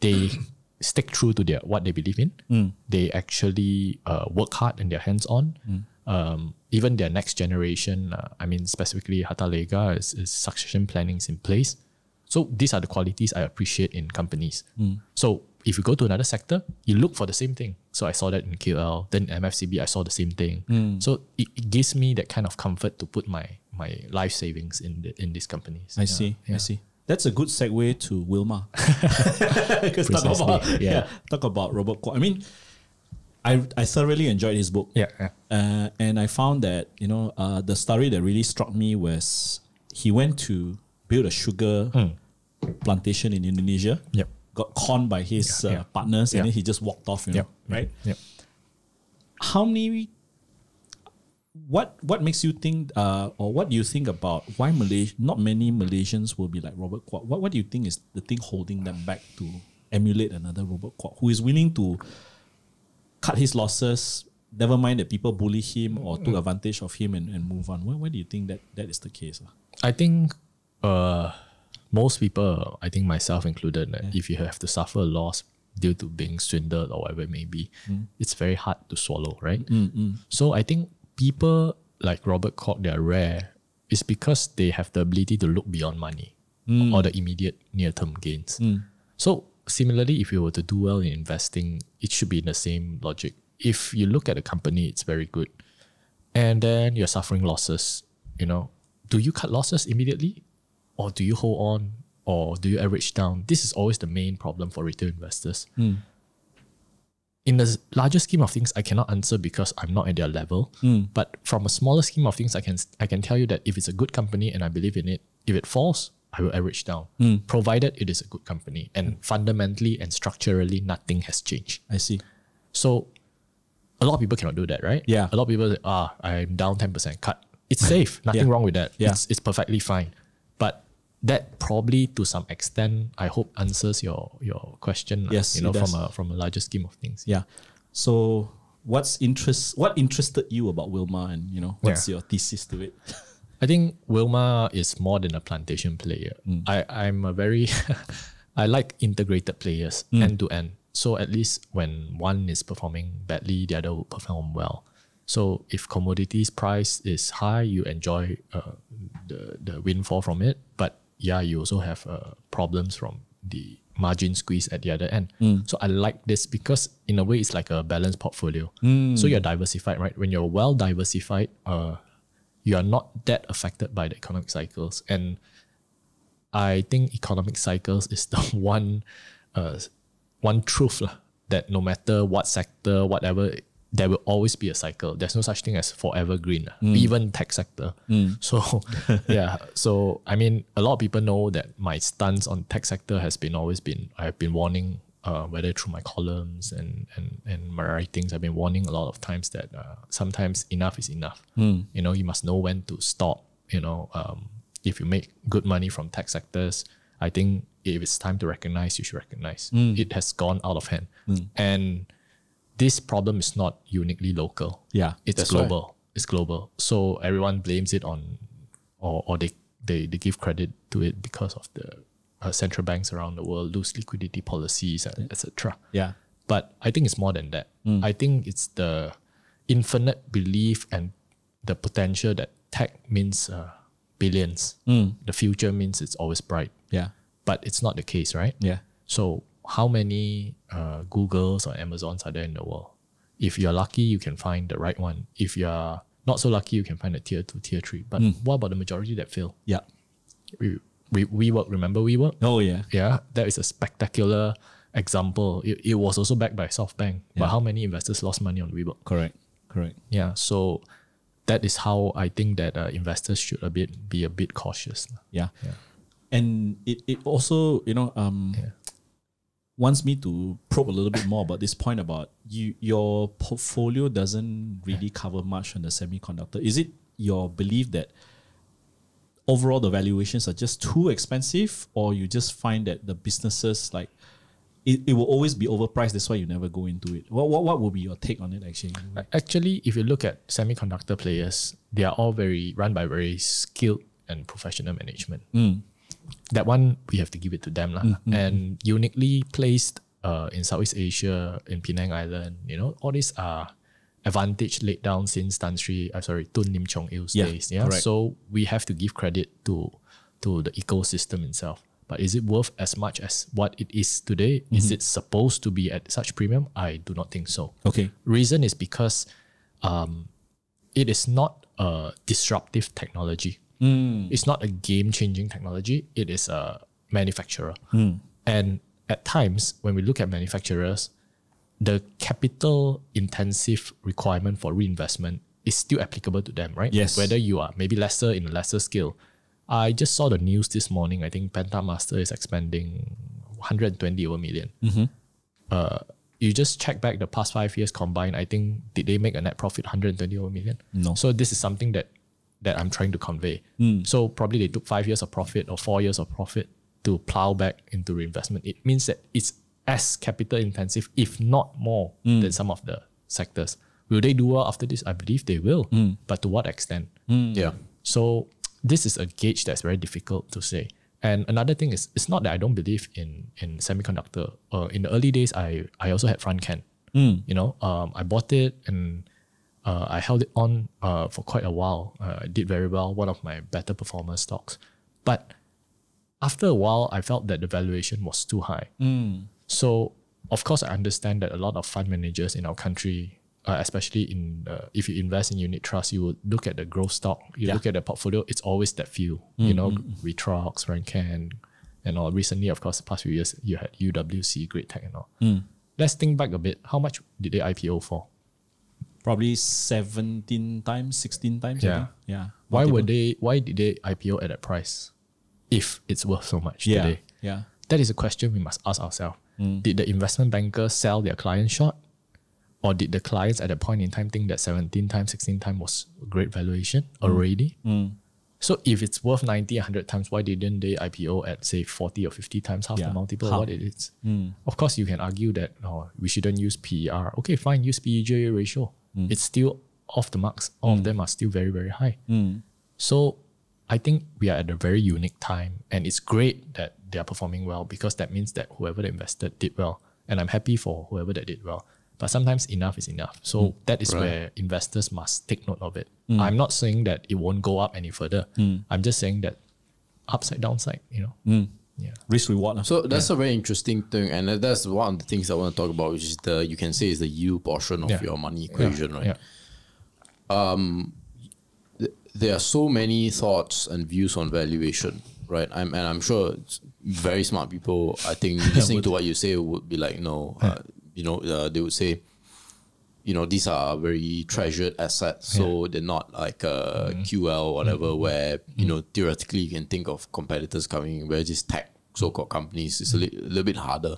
they stick true to their what they believe in. Mm. They actually uh, work hard and they're hands on. Um, even their next generation, uh, I mean specifically Hartalega, is, is succession planning is in place. So these are the qualities I appreciate in companies. Mm. So if you go to another sector, you look for the same thing. So I saw that in KL, then MFCB, I saw the same thing. Mm. So it, it gives me that kind of comfort to put my my life savings in the, in these companies. I Yeah, see. I see. That's a good segue to Wilmar. Because talk about yeah. talk about Robert Kuok. I mean, I I thoroughly enjoyed his book. Yeah, yeah. Uh, and I found that you know uh, the story that really struck me was he went to build a sugar plantation in Indonesia. Yep. Got conned by his Yeah, uh, yeah. partners, Yeah. and then he just walked off. You know, Yep. Right? Yep. how many what what makes you think uh, or what do you think about why Malaysia not many Malaysians will be like Robert Kuok? What what do you think is the thing holding them back to emulate another Robert Kuok who is willing to cut his losses, never mind that people bully him or took advantage of him and, and move on? Why, why do you think that that is the case? ah? I think uh, most people, I think myself included, that if you have to suffer a loss due to being swindled or whatever it may be, mm. it's very hard to swallow, right? Mm, mm. So I think people like Robert Kuok, they are rare. It's because they have the ability to look beyond money or the immediate near-term gains. So similarly, if you were to do well in investing, it should be in the same logic. If you look at a company, it's very good, and then you're suffering losses, you know, do you cut losses immediately, or do you hold on, or do you average down? This is always the main problem for retail investors. Hmm. In the larger scheme of things, I cannot answer because I'm not at their level. Hmm. But from a smaller scheme of things, I can I can tell you that if it's a good company and I believe in it, if it falls, I will average down, hmm. provided it is a good company and fundamentally and structurally nothing has changed. I see. So a lot of people cannot do that, right? Yeah. A lot of people say, ah, I'm down 10% cut. It's safe. Nothing Yeah. wrong with that. Yeah. It's, it's perfectly fine. That probably to some extent, I hope answers your your question. lah, Yes, You know, from a from a larger scheme of things. Yeah. So what's interest what interested you about Wilmar and you know what's Yeah. your thesis to it? I think Wilmar is more than a plantation player. Mm. I, I'm a very, I like integrated players mm. end to end. So at least when one is performing badly, the other will perform well. So if commodities price is high, you enjoy uh, the, the windfall from it. But yeah, you also have uh, problems from the margin squeeze at the other end. So I like this because in a way it's like a balanced portfolio. So you're diversified, right? When you're well diversified, uh, you are not that affected by the economic cycles. And I think economic cycles is the one uh, one truth lah, that no matter what sector, whatever, there will always be a cycle. There's no such thing as forever green, lah, even tech sector. So yeah, so I mean, a lot of people know that my stance on tech sector has been always been I've been warning. Uh, whether through my columns and, and, and my writings, I've been warning a lot of times that uh, sometimes enough is enough. You know, you must know when to stop. You know, um, if you make good money from tech sectors, I think if it's time to recognize, you should recognize. It has gone out of hand. And this problem is not uniquely local. Yeah, It's that's right. global. It's global. So everyone blames it on or, or they they they give credit to it because of the uh, central banks around the world loose liquidity policies and etc. Yeah. But I think it's more than that. I think it's the infinite belief and the potential that tech means uh, billions. The future means it's always bright. Yeah. But it's not the case, right? Yeah. So how many uh, Googles or Amazons are there in the world? If you're lucky, you can find the right one. If you're not so lucky, you can find a tier two, tier three. But what about the majority that fail? Yeah. We, we, WeWork, remember WeWork? Oh yeah. Yeah, that is a spectacular example. It, it was also backed by SoftBank. Yeah. But how many investors lost money on WeWork? Correct. Correct. Yeah, so that is how I think that uh, investors should a bit be a bit cautious. Yeah. And it, it also, you know, um Yeah. Wants me to probe a little bit more about this point about you your portfolio doesn't really cover much on the semiconductor. Is it your belief that overall the valuations are just too expensive or you just find that the businesses like it, it will always be overpriced, that's why you never go into it. What what, what will be your take on it actually? Actually, if you look at semiconductor players, they are all very run by very skilled and professional management. Hmm. That one we have to give it to them, lah. And uniquely placed uh, in Southeast Asia, in Penang Island, you know, all these are advantage laid down since Tan Sri, uh, sorry, Tun Lim Chong Eu's Yeah, days. Yeah, correct. so we have to give credit to to the ecosystem itself. But is it worth as much as what it is today? Is it supposed to be at such premium? I do not think so. Okay. Reason is because um, it is not a disruptive technology. Mm. It's not a game changing technology. It is a manufacturer. Mm. And at times, when we look at manufacturers, the capital intensive requirement for reinvestment is still applicable to them, right? Yes. Whether you are maybe lesser in a lesser scale. I just saw the news this morning. I think Pentamaster is expanding 120 over million mm-hmm. uh, you just check back the past five years combined, I think did they make a net profit 120 over million? No. So this is something that that I'm trying to convey. Hmm. So probably they took five years of profit or four years of profit to plow back into reinvestment. It means that it's as capital intensive, if not more, hmm. than some of the sectors. Will they do well after this? I believe they will. Hmm. But to what extent? Yeah. So this is a gauge that's very difficult to say. And another thing is, it's not that I don't believe in in semiconductor. Uh, in the early days, I I also had Frontken. You know, um, I bought it and uh, I held it on uh, for quite a while. Uh, I did very well. One of my better performer stocks, but after a while, I felt that the valuation was too high. So of course, I understand that a lot of fund managers in our country, uh, especially in uh, if you invest in unit trust, you would look at the growth stock. You Yeah. look at the portfolio. It's always that few. You know, ViTrox, Frontken, and all. Recently, of course, the past few years, you had UWC, Greatech, and all. Let's think back a bit. How much did they IPO for? Probably 17 times, 16 times. Yeah. Yeah. Why Multiple. would they? Why did they IPO at that price? If it's worth so much Yeah. today, Yeah. that is a question we must ask ourselves. Mm. Did the investment banker sell their client short? Or did the clients at that point in time think that 17 times, 16 times was a great valuation Mm. already? So if it's worth 90, 100 times, why didn't they IPO at say 40 or 50 times, half Yeah. the multiple of Half. what it is? Of course, you can argue that oh, we shouldn't use PER. Okay, fine, use PEG ratio. Mm. It's still off the marks. All of mm. them are still very, very high. Mm. So I think we are at a very unique time, and it's great that they are performing well because that means that whoever that invested did well, and I'm happy for whoever that did well. But sometimes enough is enough. So that is where investors must take note of it. I'm not saying that it won't go up any further. I'm just saying that upside downside, you know. Yeah. Risk reward. lah. So that's a very interesting thing, and that's one of the things I want to talk about, which is the you can say is the yield portion of Yeah. your money equation, right? Yeah. there are so many thoughts and views on valuation, right? I'm and I'm sure it's very smart people. I think listening to what you say would be like, no, uh, you know, uh, they would say, you know, these are very treasured assets, so they're not like a QL or whatever, mm-hmm. where you mm-hmm. know theoretically you can think of competitors coming in, where just tech so-called companies is a, mm-hmm. li- a little bit harder.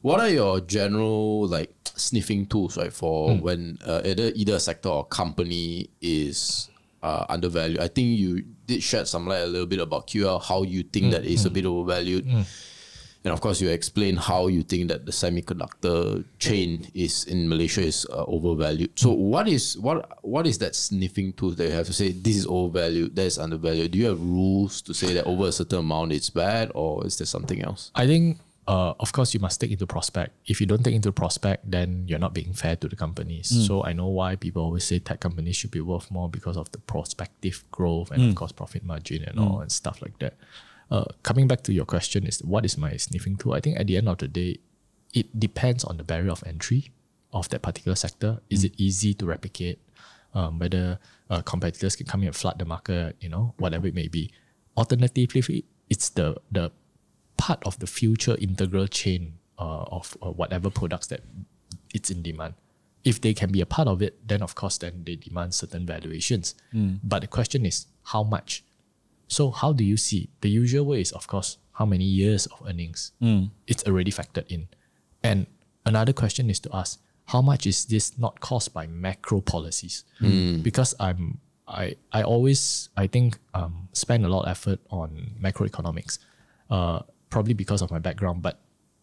What are your general like sniffing tools, right, for hmm. when uh, either either a sector or company is uh, undervalued? I think you did shed some light a little bit about QL, how you think hmm. that it's a hmm. bit overvalued. And And of course, you explain how you think that the semiconductor chain is in Malaysia is uh, overvalued. So, what is what what is that sniffing tool that you have to say this is overvalued, that is undervalued? Do you have rules to say that over a certain amount it's bad, or is there something else? I think, uh, of course, you must take into prospect. If you don't take into prospect, then you're not being fair to the companies. So I know why people always say tech companies should be worth more because of the prospective growth and of course profit margin and all and stuff like that. Uh, coming back to your question is what is my sniffing tool? I think at the end of the day, it depends on the barrier of entry of that particular sector. Is it easy to replicate? Um, whether uh, competitors can come in and flood the market, you know, whatever it may be. Alternatively, it's the the part of the future integral chain uh, of uh, whatever products that it's in demand. If they can be a part of it, then of course, then they demand certain valuations. But the question is, how much? So how do you see? The usual way is, of course, how many years of earnings? It's already factored in. And another question is to ask, how much is this not caused by macro policies? Because I'm I I always I think um, spend a lot of effort on macroeconomics, uh, probably because of my background. But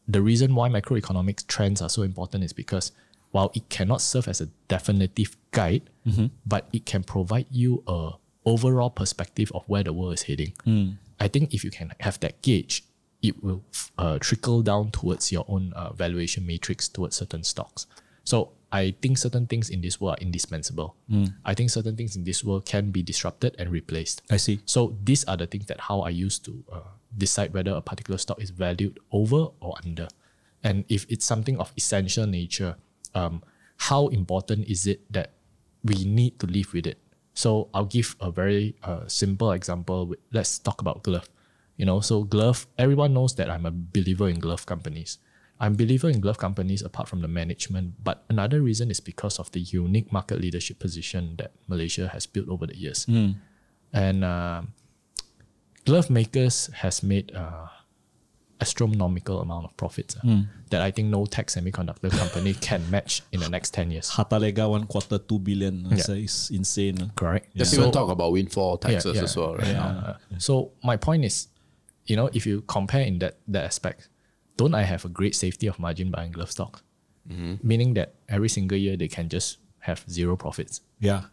the reason why macroeconomics trends are so important is because while it cannot serve as a definitive guide, but it can provide you a overall perspective of where the world is heading. I think if you can have that gauge, it will uh, trickle down towards your own uh, valuation matrix towards certain stocks. So I think certain things in this world are indispensable. I think certain things in this world can be disrupted and replaced. I see. So these are the things that how I used to uh, decide whether a particular stock is valued over or under, and if it's something of essential nature, um, how important is it that we need to live with it? So I'll give a very uh, simple example. with- Let's talk about glove. You know, so glove. Everyone knows that I'm a believer in glove companies. I'm a believer in glove companies apart from the management, but another reason is because of the unique market leadership position that Malaysia has built over the years and um glove makers has made uh, astronomical amount of profits uh, that I think no tech semiconductor company can match in the next 10 years. Hartalega one quarter two billion. It's, uh, it's insane. uh. Correct. Let's even talk about windfall taxes as well, right? Uh, so my point is, you know, if you compare in that that aspect, don't I have a great safety of margin buying glove stock? Meaning that every single year they can just have zero profits Yeah.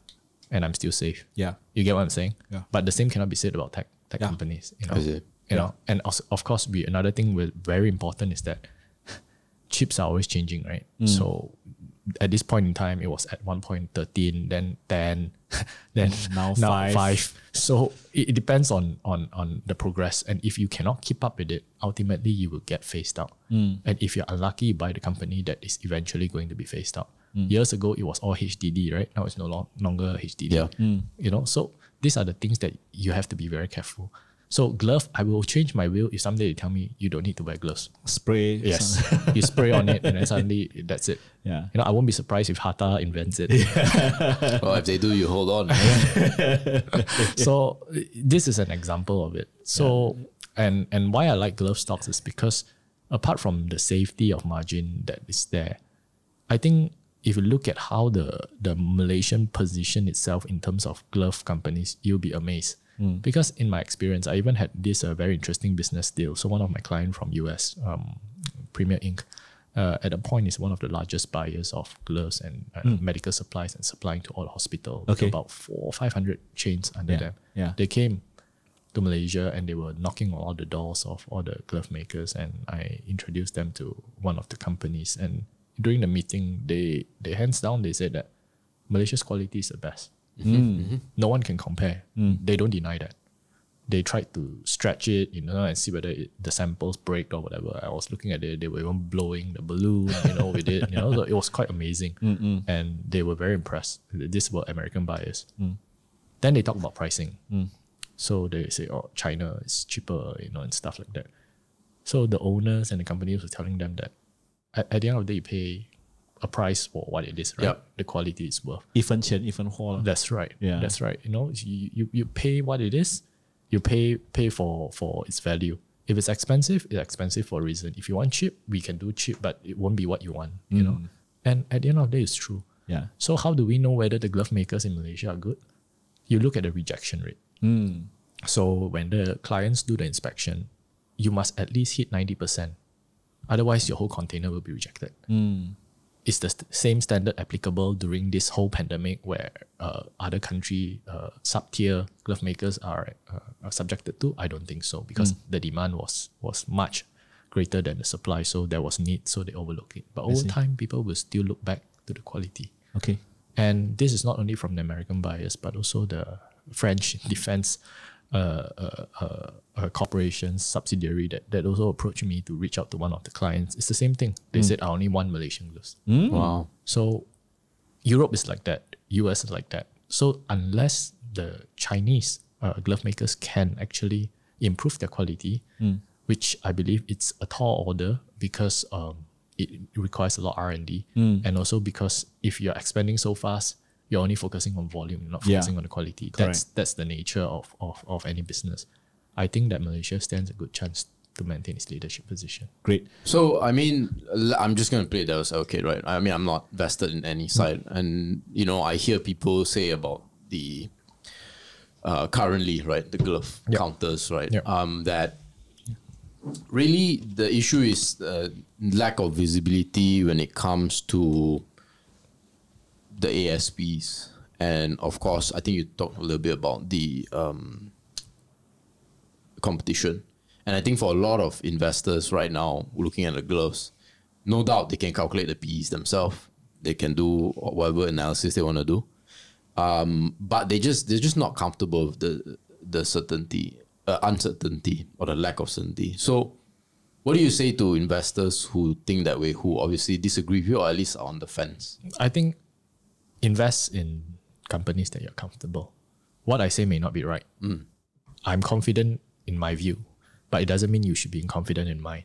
and I'm still safe. Yeah. You get what I'm saying? Yeah. But the same cannot be said about tech tech Yeah. companies. You know, You know, and also, of course, we another thing we very important is that chips are always changing, right? Mm. So at this point in time, it was at one point thirteen, then ten, then Now five. So it, it depends on on on the progress, and if you cannot keep up with it, ultimately you will get phased out. Mm. And if you're unlucky, you buy the company that is eventually going to be phased out. Mm. Years ago, it was all HDD, right? Now it's no lo- longer HDD. Yeah. You know, so these are the things that you have to be very careful. So glove, I will change my will if someday they tell me you don't need to wear gloves. Spray. Yes, you spray on it and then suddenly that's it. Yeah. You know, I won't be surprised if Harta invents it. Well, if they do, you hold on. so this is an example of it. So and and why I like glove stocks is because apart from the safety of margin that is there, I think if you look at how the the Malaysian position itself in terms of glove companies, you'll be amazed. Because in my experience, I even had this uh, very interesting business deal. So one of my client from US, um, Premier Inc., uh, at a point is one of the largest buyers of gloves and uh, medical supplies and supplying to all hospitals. Okay. About four or five hundred chains under Yeah, them. yeah. They came to Malaysia and they were knocking on all the doors of all the glove makers and I introduced them to one of the companies and during the meeting they they hands down they said that Malaysia's quality is the best. Mm. No one can compare. Mm. They don't deny that. They tried to stretch it, you know, and see whether it, the samples break or whatever. I was looking at it; they were even blowing the balloon, you know, with it. You know, so it was quite amazing, and they were very impressed. This were American buyers. Mm. Then they talk about pricing. So they say, oh, China is cheaper, you know, and stuff like that. So the owners and the companies were telling them that at, at the end of the day, you pay a price for what it is, right? Yep. The quality is worth. 一分钱一分货. That's right. Yeah. That's right. You know, you, you, you pay what it is, you pay pay for for its value. If it's expensive, it's expensive for a reason. If you want cheap, we can do cheap, but it won't be what you want, you know. And at the end of the day, it's true. Yeah. So how do we know whether the glove makers in Malaysia are good? You look at the rejection rate. So when the clients do the inspection, you must at least hit 90% Otherwise, your whole container will be rejected. Is the st- same standard applicable during this whole pandemic where uh, other country uh, sub tier glove makers are, uh, are subjected to? I don't think so because the demand was was much greater than the supply, so there was need, so they overlooked it. But over time, people will still look back to the quality. Okay. And this is not only from the American buyers, but also the French defense uh, uh, uh, uh, corporation subsidiary that, that also approached me to reach out to one of the clients. It's the same thing. They said, I only want Malaysian gloves. Wow. So Europe is like that, US is like that. So unless the Chinese uh, glove makers can actually improve their quality, which I believe it's a tall order because um, it requires a lot of R&D and also because if you're expanding so fast, you're only focusing on volume, you're not Yeah. focusing on the quality. That's that's the nature of, of, of any business. I think that Malaysia stands a good chance to maintain its leadership position. Great. So I mean, I'm just gonna play devil's advocate, right? I mean, I'm not vested in any side, and you know, I hear people say about the uh, currently, right, the glove counters, right, Yep. um, that really the issue is uh, lack of visibility when it comes to the ASPs, and of course, I think you talked a little bit about the um, competition. And I think for a lot of investors right now looking at the gloves, no doubt they can calculate the PEs themselves. They can do whatever analysis they want to do. Um, but they just they're just not comfortable with the the certainty, uh, uncertainty, or the lack of certainty. So, what do you say to investors who think that way, who obviously disagree with you, or at least are on the fence? I think invest in companies that you're comfortable. What I say may not be right. I'm confident in my view, but it doesn't mean you should be confident in mine.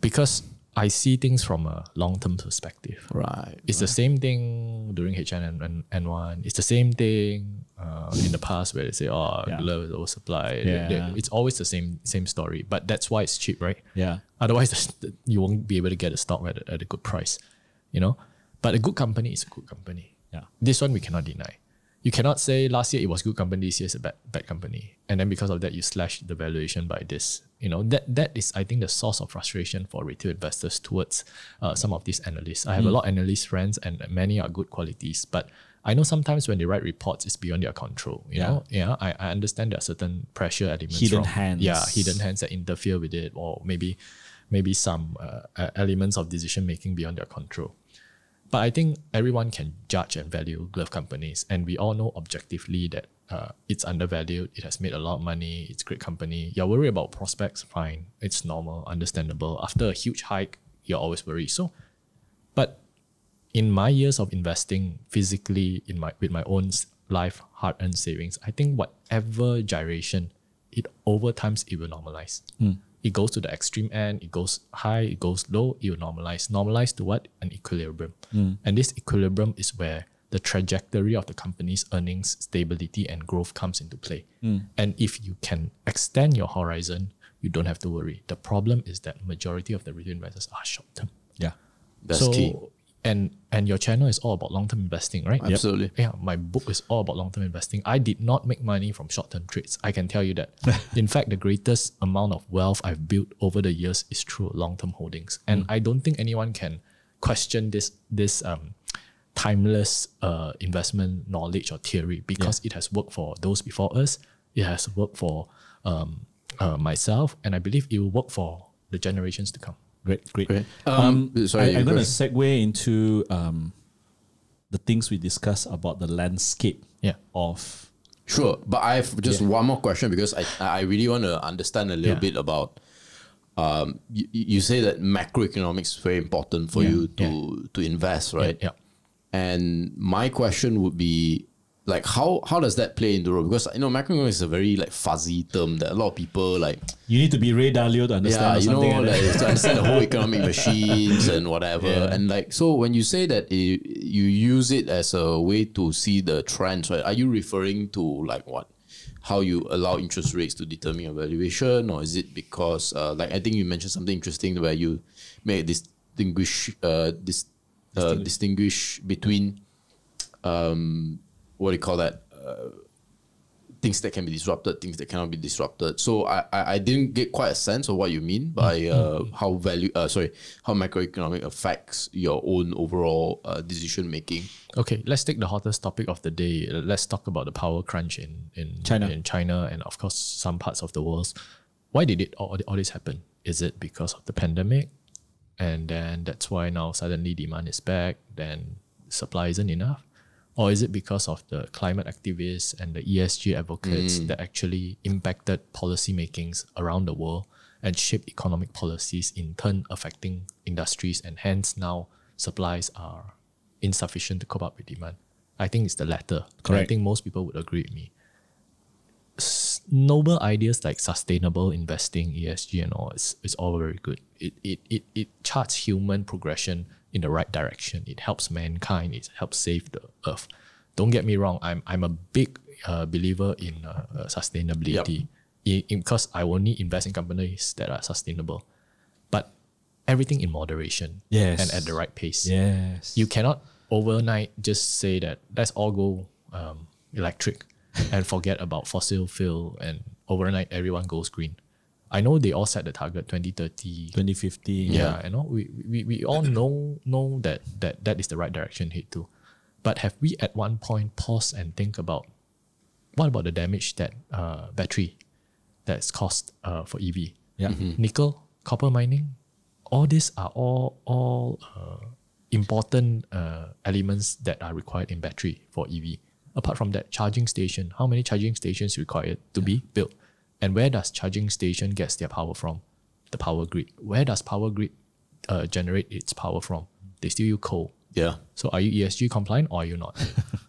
Because I see things from a long term perspective. Right. It's the same thing during H1N1. It's the same thing uh, in the past where they say, oh, Yeah. oversupplied. Yeah. It's always the same same story. But that's why it's cheap, right? Yeah. Otherwise, you won't be able to get a stock at a, at a good price, you know. But a good company is a good company. Yeah. This one we cannot deny. You cannot say last year it was good company, this year is a bad bad company, and then because of that you slash the valuation by this. You know that that is I think the source of frustration for retail investors towards uh, some of these analysts. I have a lot of analyst friends, and many are good qualities, but I know sometimes when they write reports, it's beyond their control. You Yeah. know, yeah, I, I understand there are certain pressure elements, Hidden from- hands. yeah, hidden hands that interfere with it, or maybe maybe some uh, elements of decision making beyond their control. But I think everyone can judge and value glove companies, and we all know objectively that uh, it's undervalued. It has made a lot of money. It's a great company. You're worried about prospects, fine. It's normal, understandable. After a huge hike, you're always worried. So, but in my years of investing physically in my with my own life hard earned savings, I think whatever gyration, it over times it will normalize. It goes to the extreme end, it goes high, it goes low, it will normalize. Normalize to what? An equilibrium. Hmm. And this equilibrium is where the trajectory of the company's earnings, stability, and growth comes into play. Hmm. And if you can extend your horizon, you don't have to worry. The problem is that majority of the retail investors are short term. Yeah. That's so, key. And and your channel is all about long term investing, right? Absolutely. Yeah, my book is all about long term investing. I did not make money from short term trades. I can tell you that. In fact, the greatest amount of wealth I've built over the years is through long term holdings, and I don't think anyone can question this this um, timeless uh, investment knowledge or theory because it has worked for those before us. It has worked for um, uh, myself, and I believe it will work for the generations to come. Great, great. Great. Um, Um, sorry, I, I'm going to segue into um, the things we discussed about the landscape Yeah. of. Sure, but I have just Yeah. one more question because I I really want to understand a little Yeah. bit about. Um, you, you say that macroeconomics is very important for you to to invest, right? yeah. And my question would be like how how does that play into the role? Because you know macroeconomics is a very like fuzzy term that a lot of people like You need to be Ray Dalio to understand yeah, you know, like like, to understand the whole economic machines and whatever. Yeah. And like, so when you say that you, you use it as a way to see the trends, right? Are you referring to like what? How you allow interest rates to determine your valuation, or is it because, uh, like, I think you mentioned something interesting where you may distinguish, uh, dis, uh, distinguish between, um, what do you call that? Uh, things that can be disrupted, things that cannot be disrupted. So I, I, I didn't get quite a sense of what you mean by uh, how value uh, sorry how macroeconomic affects your own overall uh, decision making. Okay, let's take the hottest topic of the day. Uh, Let's talk about the power crunch in, in China. in China, and of course some parts of the world. Why did it all, all this happen? Is it because of the pandemic, and then that's why now suddenly demand is back, then supply isn't enough, or is it because of the climate activists and the ESG advocates mm. that actually impacted policy makings around the world and shaped economic policies, in turn affecting industries, and hence now supplies are insufficient to cope up with demand. I think it's the latter. And I think most people would agree with me. S- noble ideas like sustainable investing, ESG, and all, it's, it's all very good. It, it, it, it charts human progression in the right direction. It helps mankind. It helps save the earth. Don't get me wrong. I'm, I'm a big uh, believer in uh, uh, sustainability I- in- because I only invest in companies that are sustainable. But everything in moderation Yes. and at the right pace Yes. you cannot overnight just say that let's all go um, electric and forget about fossil fuel and overnight everyone goes green. I know they all set the target 2030. 2050. Yeah, I know we, we, we all know know that, that that is the right direction to head to. But have we at one point pause and think about what about the damage that uh, battery that's caused uh, for EV? Yeah. nickel, copper mining, all these are all all uh, important uh, elements that are required in battery for EV. Apart from that, charging station, how many charging stations required to be built? And where does charging station gets their power from? The power grid. Where does power grid uh, generate its power from? They still use coal. Yeah. So are you ESG compliant or are you not?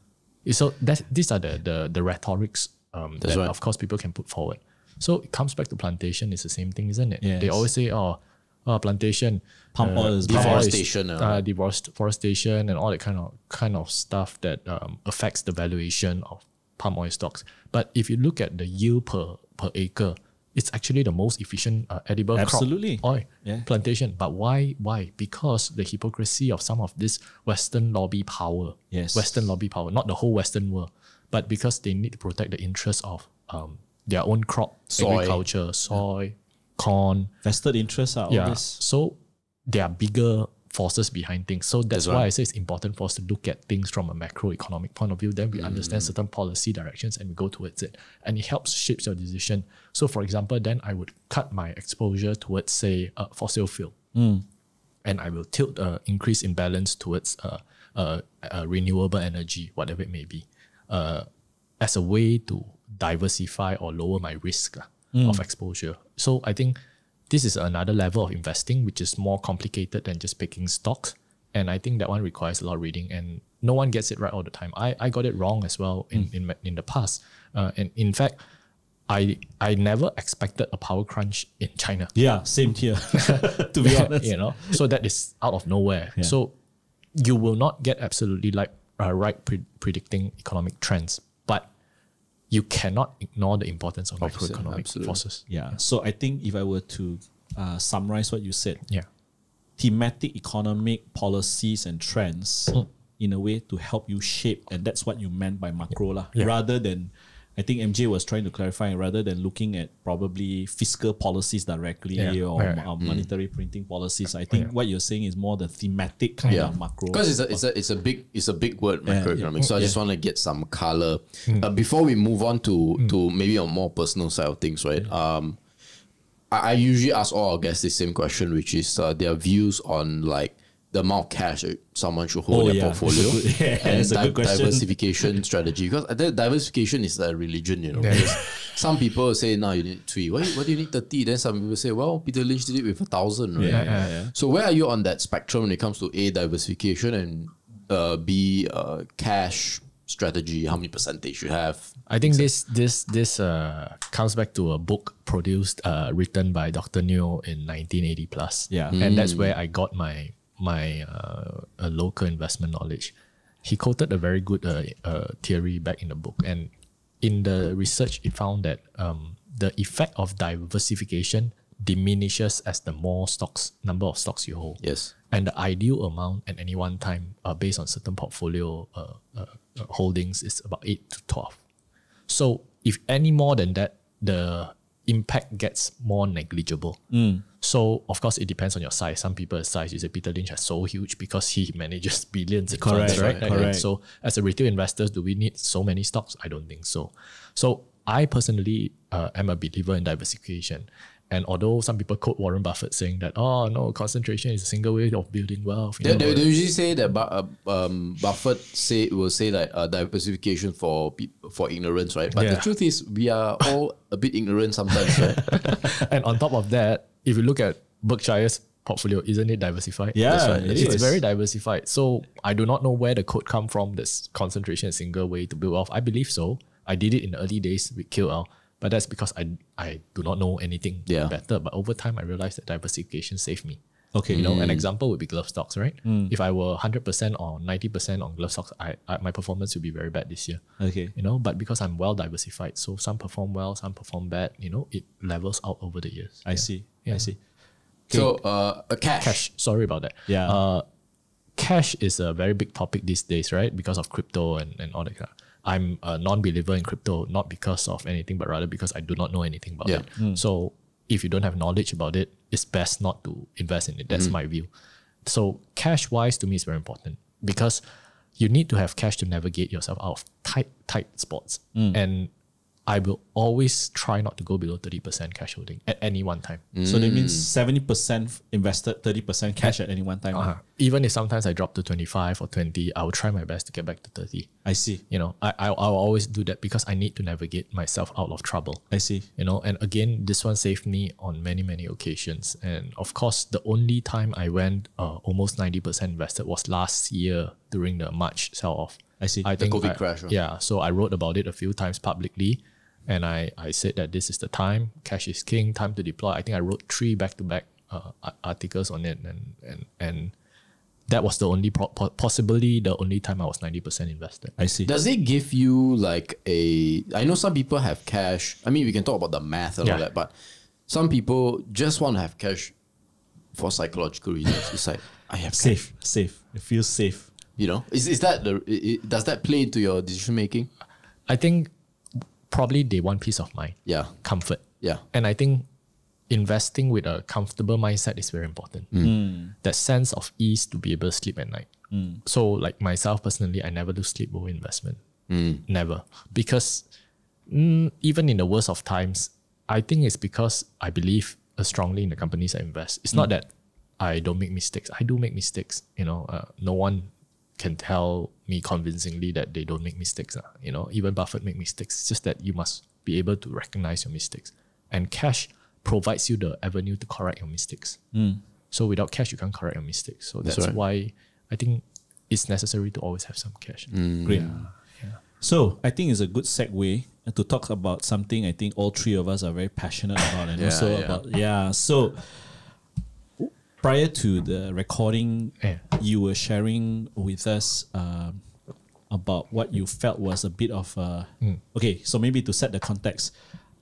so that these are the the, the rhetorics um, that right. of course people can put forward. So it comes back to plantation. It's the same thing, isn't it? They always say, "Oh, uh, plantation, Palm oil is palm oil is- Deforestation, uh, uh, deforest- deforestation, and all that kind of kind of stuff that um, affects the valuation of palm oil stocks." But if you look at the yield per per acre, it's actually the most efficient uh, edible Absolutely. crop oil Yeah. plantation. But why? Why? Because the hypocrisy of some of this Western lobby power. Yes. Western lobby power, not the whole Western world, but because they need to protect the interests of um, their own crop, Soy. agriculture, soy, corn. Vested interests are Yeah. always. So there are bigger forces behind things. So that's, That's why. I say it's important for us to look at things from a macroeconomic point of view. Then we Mm. understand certain policy directions and we go towards it. And it helps shape your decision. So for example, then I would cut my exposure towards say uh, fossil fuel and I will tilt uh, increase in balance towards uh, uh, uh, renewable energy, whatever it may be, uh, as a way to diversify or lower my risk uh, of exposure. So I think this is another level of investing, which is more complicated than just picking stocks. And I think that one requires a lot of reading, and no one gets it right all the time. I, I got it wrong as well in in, ma- in the past, uh, and in fact, I I never expected a power crunch in China Yeah, same here. to be honest. you know so that is out of nowhere so you will not get absolutely like uh, right pre- predicting economic trends you cannot ignore the importance of macroeconomic absolutely. forces Yeah. So I think if I were to uh, summarize what you said, yeah thematic economic policies and trends in a way to help you shape, and that's what you meant by macro lah. Yeah. Rather than, I think MJ was trying to clarify, rather than looking at probably fiscal policies directly Yeah. or Yeah. uh, monetary printing policies, I think what you're saying is more the thematic kind Yeah, of macro. because it's a, it's a it's a big it's a big word macroeconomic. So I just want to get some color Hmm. uh, before we move on to to maybe a more personal side of things, right? Um, I, I usually ask all our guests the same question, which is uh, their views on like the amount of cash that someone should hold Oh, in their yeah. portfolio good- yeah, and it's di- diversification strategy. Because I think diversification is a religion, you know. because some people say, "No, you need three. Why, why do you need thirty? Then some people say, "Well, Peter Lynch did it with a thousand, right?" yeah, yeah, yeah. So where are you on that spectrum when it comes to A diversification and uh, B uh, cash strategy? How many percentage you have? I think this this this uh, comes back to a book produced uh, written by Dr. Neoh in 1980 plus. Yeah. and that's where I got my my uh, uh, local investment knowledge. He quoted a very good uh, uh, theory back in the book, and in the research, it found that um, the effect of diversification diminishes as the more stocks number of stocks you hold Yes. and the ideal amount at any one time uh, based on certain portfolio uh, uh, uh, holdings is about 8 to 12 so if any more than that, the impact gets more negligible. So of course it depends on your size. Some people's size, you say Peter Lynch is so huge because he manages billions in Correct, funds, right? right, correct. So as a retail investor, do we need so many stocks? I don't think so. So I personally uh, am a believer in diversification. And although some people quote Warren Buffett saying that, oh no, concentration is a single way of building wealth. They, know, they, they usually say that uh, um, Buffett say will say that uh, diversification for for ignorance, right? But the truth is, we are all a bit ignorant sometimes, right? and on top of that, if you look at Berkshire's portfolio, isn't it diversified? Yeah, That's right. it it's is. very diversified. So I do not know where the code come from. This concentration, single way to build off. I believe so. I did it in the early days with QL, but that's because I I do not know anything Yeah. better. But over time, I realized that diversification saved me. Okay. You know, an mm. example would be glove stocks, right? Mm. If I were 100% or 90% on glove stocks, I, I my performance would be very bad this year Okay. you know but because i'm well diversified so some perform well some perform bad you know it levels out over the years I see. I Yeah. see. So uh, cash. cash. Sorry about that. Yeah. uh, cash is a very big topic these days right? Because of crypto and, and all that kind of- i'm a non-believer in crypto not because of anything but rather because i do not know anything about Yeah. it. So if you don't have knowledge about it it's best not to invest in it. That's my view. So cash wise to me is very important because you need to have cash to navigate yourself out of tight tight spots. And i will always try not to go below 30% cash holding at any one time So that means seventy percent invested, thirty percent cash at any one time. uh, even if sometimes I drop to 25 or 20, I will try my best to get back to 30. I see. You know, I, I, I'll always do that because I need to navigate myself out of trouble. I see. You know, and again, this one saved me on many, many occasions. And of course, the only time I went uh, almost 90% invested was last year during the March sell off. I see. I The think COVID I- crash, right? Yeah. So I wrote about it a few times publicly. And I, I said that this is the time, cash is king, time to deploy. I think I wrote three back to back articles on it. And, and, and that was the only, pro- po- possibly the only time I was 90% invested. I see. Does it give you like a? I know some people have cash. I mean, we can talk about the math and all that, but some people just want to have cash for psychological reasons. It's like I have cash. safe. Safe. It feels safe. You know, is is that the? i- i- does that play into your decision making? I think probably they want peace of mind, Yeah, comfort. yeah, And I think investing with a comfortable mindset is very important. That sense of ease to be able to sleep at night. So, like myself personally, I never do sleep over investment. Never. Because mm, even in the worst of times, I think it's because I believe uh, strongly in the companies I invest. It's not that I don't make mistakes. I do make mistakes. You know, uh, no one can tell me convincingly that they don't make mistakes. uh, You know, even Buffett make mistakes. It's just that you must be able to recognize your mistakes. And cash provides you the avenue to correct your mistakes. So without cash, you can't correct your mistakes. So that's, right. why I think it's necessary to always have some cash. Great. So I think it's a good segue to talk about something I think all three of us are very passionate about, and Yeah, also yeah. about yeah. So prior to the recording, Yeah. you were sharing with us um, about what you felt was a bit of a okay. So maybe to set the context,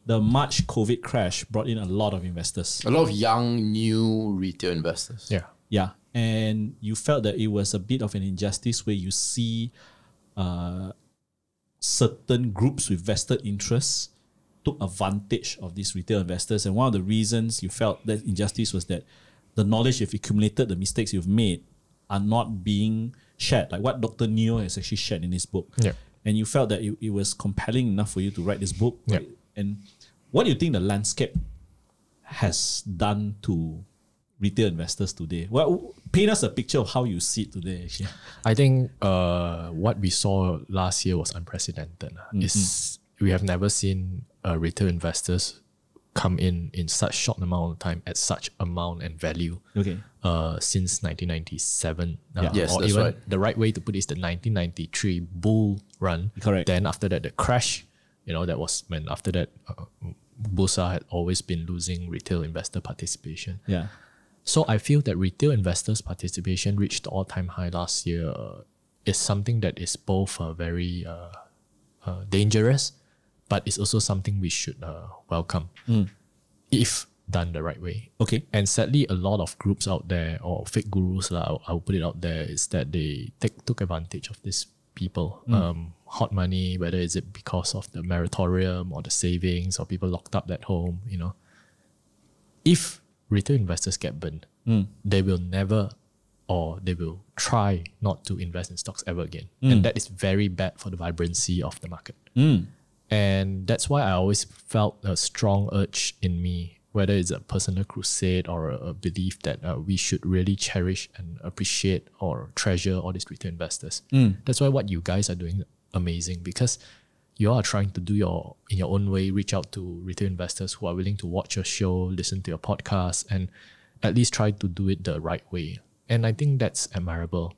the March COVID crash brought in a lot of investors. a lot of young new retail investors. Yeah. Yeah, and you felt that it was a bit of an injustice where you see uh, certain groups with vested interests took advantage of these retail investors. And one of the reasons you felt that injustice was that the knowledge you've accumulated, the mistakes you've made, are not being shared. Like what Dr. Neoh has actually shared in his book. Yeah. And you felt that it, it was compelling enough for you to write this book. Yeah. And what do you think the landscape has done to retail investors today? Well, paint us a picture of how you see it today. Actually, I think uh, what we saw last year was unprecedented. uh. It's, we have never seen uh, retail investors come in in such short amount of time at such amount and value okay, uh, since 1997. Uh, Yeah. Yes, or that's even right. the right way to put it is the 1993 bull run. Correct. Then after that, the crash. You know that was when after that, uh, Bursa had always been losing retail investor participation. yeah, So I feel that retail investors' participation reached all-time high last year. uh, is something that is both uh, very uh, uh, dangerous, but it's also something we should uh, welcome hmm. if done the right way. okay, And sadly, a lot of groups out there or fake gurus, I'll, I'll put it out there, is that they take took advantage of these people. Hmm. Um, hot money, whether is it because of the moratorium or the savings or people locked up at home, you know. If retail investors get burned, hmm. they will never or they will try not to invest in stocks ever again. And that is very bad for the vibrancy of the market. And that's why I always felt a strong urge in me, whether it's a personal crusade or a, a belief that uh, we should really cherish and appreciate or treasure all these retail investors. That's why what you guys are doing amazing because you are trying to do your in your own way, reach out to retail investors who are willing to watch your show, listen to your podcast, and at least try to do it the right way. And I think that's admirable.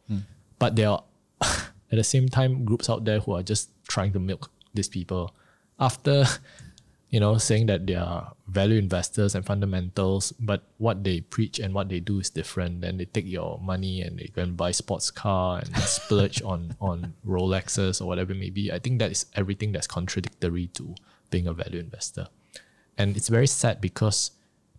But there are at the same time groups out there who are just trying to milk these people after you know saying that they are value investors and fundamentals but what they preach and what they do is different then they take your money and they go and buy sports car and splurge on on rolexes or whatever it may be i think that is everything that's contradictory to being a value investor and it's very sad because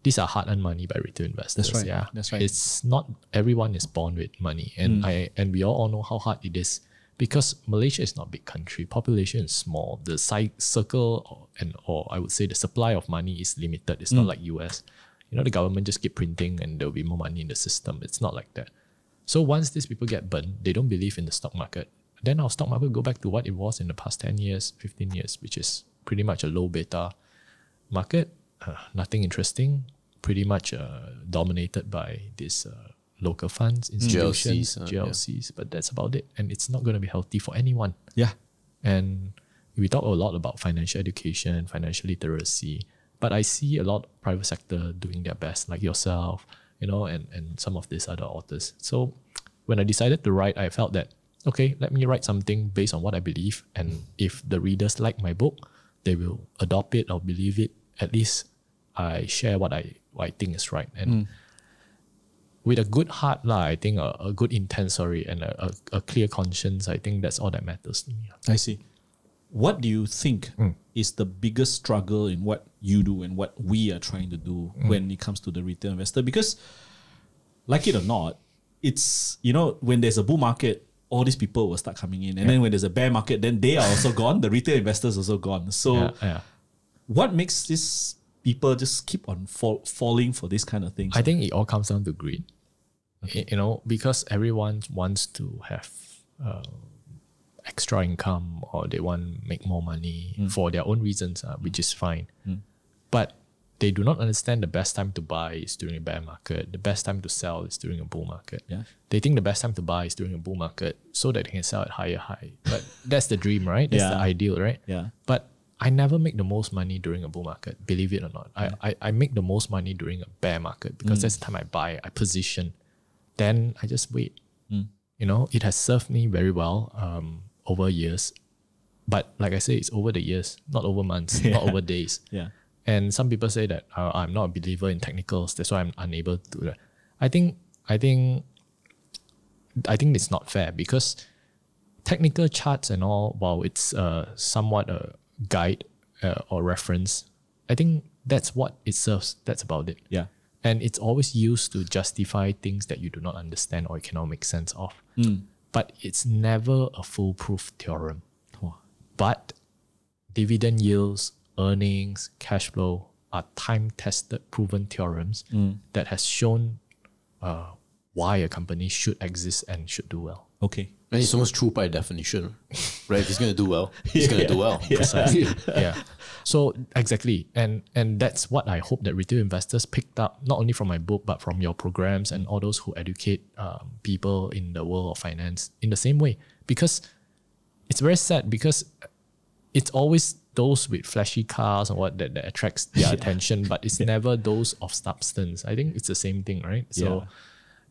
these are hard-earned money by retail investors. right. Yeah, That's right. It's not everyone is born with money, and mm. I and we all know how hard it is because Malaysia is not a big country. Population is small. The si- circle or, and or I would say the supply of money is limited. It's not like US. You know, the government just keep printing and there'll be more money in the system. It's not like that. So once these people get burned, they don't believe in the stock market. Then our stock market go back to what it was in the past 10 years, 15 years, which is pretty much a low beta market. Uh, nothing interesting, pretty much uh, dominated by this uh, local funds, institutions, GLCs, uh, yeah. But that's about it. And it's not going to be healthy for anyone. Yeah. And we talk a lot about financial education, financial literacy, but I see a lot of private sector doing their best, like yourself, you know, and, and some of these other authors. So when I decided to write, I felt that, okay, let me write something based on what I believe. And if the readers like my book, they will adopt it or believe it. At least I share what I, what I think is right. And with a good heart, lah, I think a, a good intent, sorry, and a, a, a clear conscience, I think that's all that matters to me. I see. What do you think mm. is the biggest struggle in what you do and what we are trying to do mm. when it comes to the retail investor? Because, like it or not, it's you know when there's a bull market, all these people will start coming in, and then when there's a bear market, then they are also gone. The retail investors also gone. So, Yeah, yeah. what makes these people just keep on fall, falling for this kind of things? I think it all comes down to greed. You know, because everyone wants to have uh, extra income or they want to make more money for their own reasons, uh, which is fine. But they do not understand the best time to buy is during a bear market. The best time to sell is during a bull market. Yeah. They think the best time to buy is during a bull market so that they can sell at higher high. But that's the dream, right? That's the ideal, right? yeah, But I never make the most money during a bull market, believe it or not. I, I, I make the most money during a bear market because that's the time I buy, I position. Then I just wait. You know, it has served me very well um, over years. But like I say, it's over the years, not over months, not over days. yeah, And some people say that uh, I'm not a believer in technicals. That's why I'm unable to do that. I think I think I think it's not fair because technical charts and all, while it's uh, somewhat a guide uh, or reference, I think that's what it serves. That's about it. yeah, And it's always used to justify things that you do not understand or you cannot make sense of. But it's never a foolproof theorem. But dividend yields, earnings, cash flow are time tested, proven theorems that has shown uh, why a company should exist and should do well. okay, And it's almost true by definition, right? If he's going to do well, he's going to do well. Precisely. yeah. So exactly, and and that's what I hope that retail investors picked up not only from my book but from your programs and all those who educate um, people in the world of finance in the same way. Because it's very sad because it's always those with flashy cars and what that, that attracts their attention, but it's never those of substance. I think it's the same thing, right? So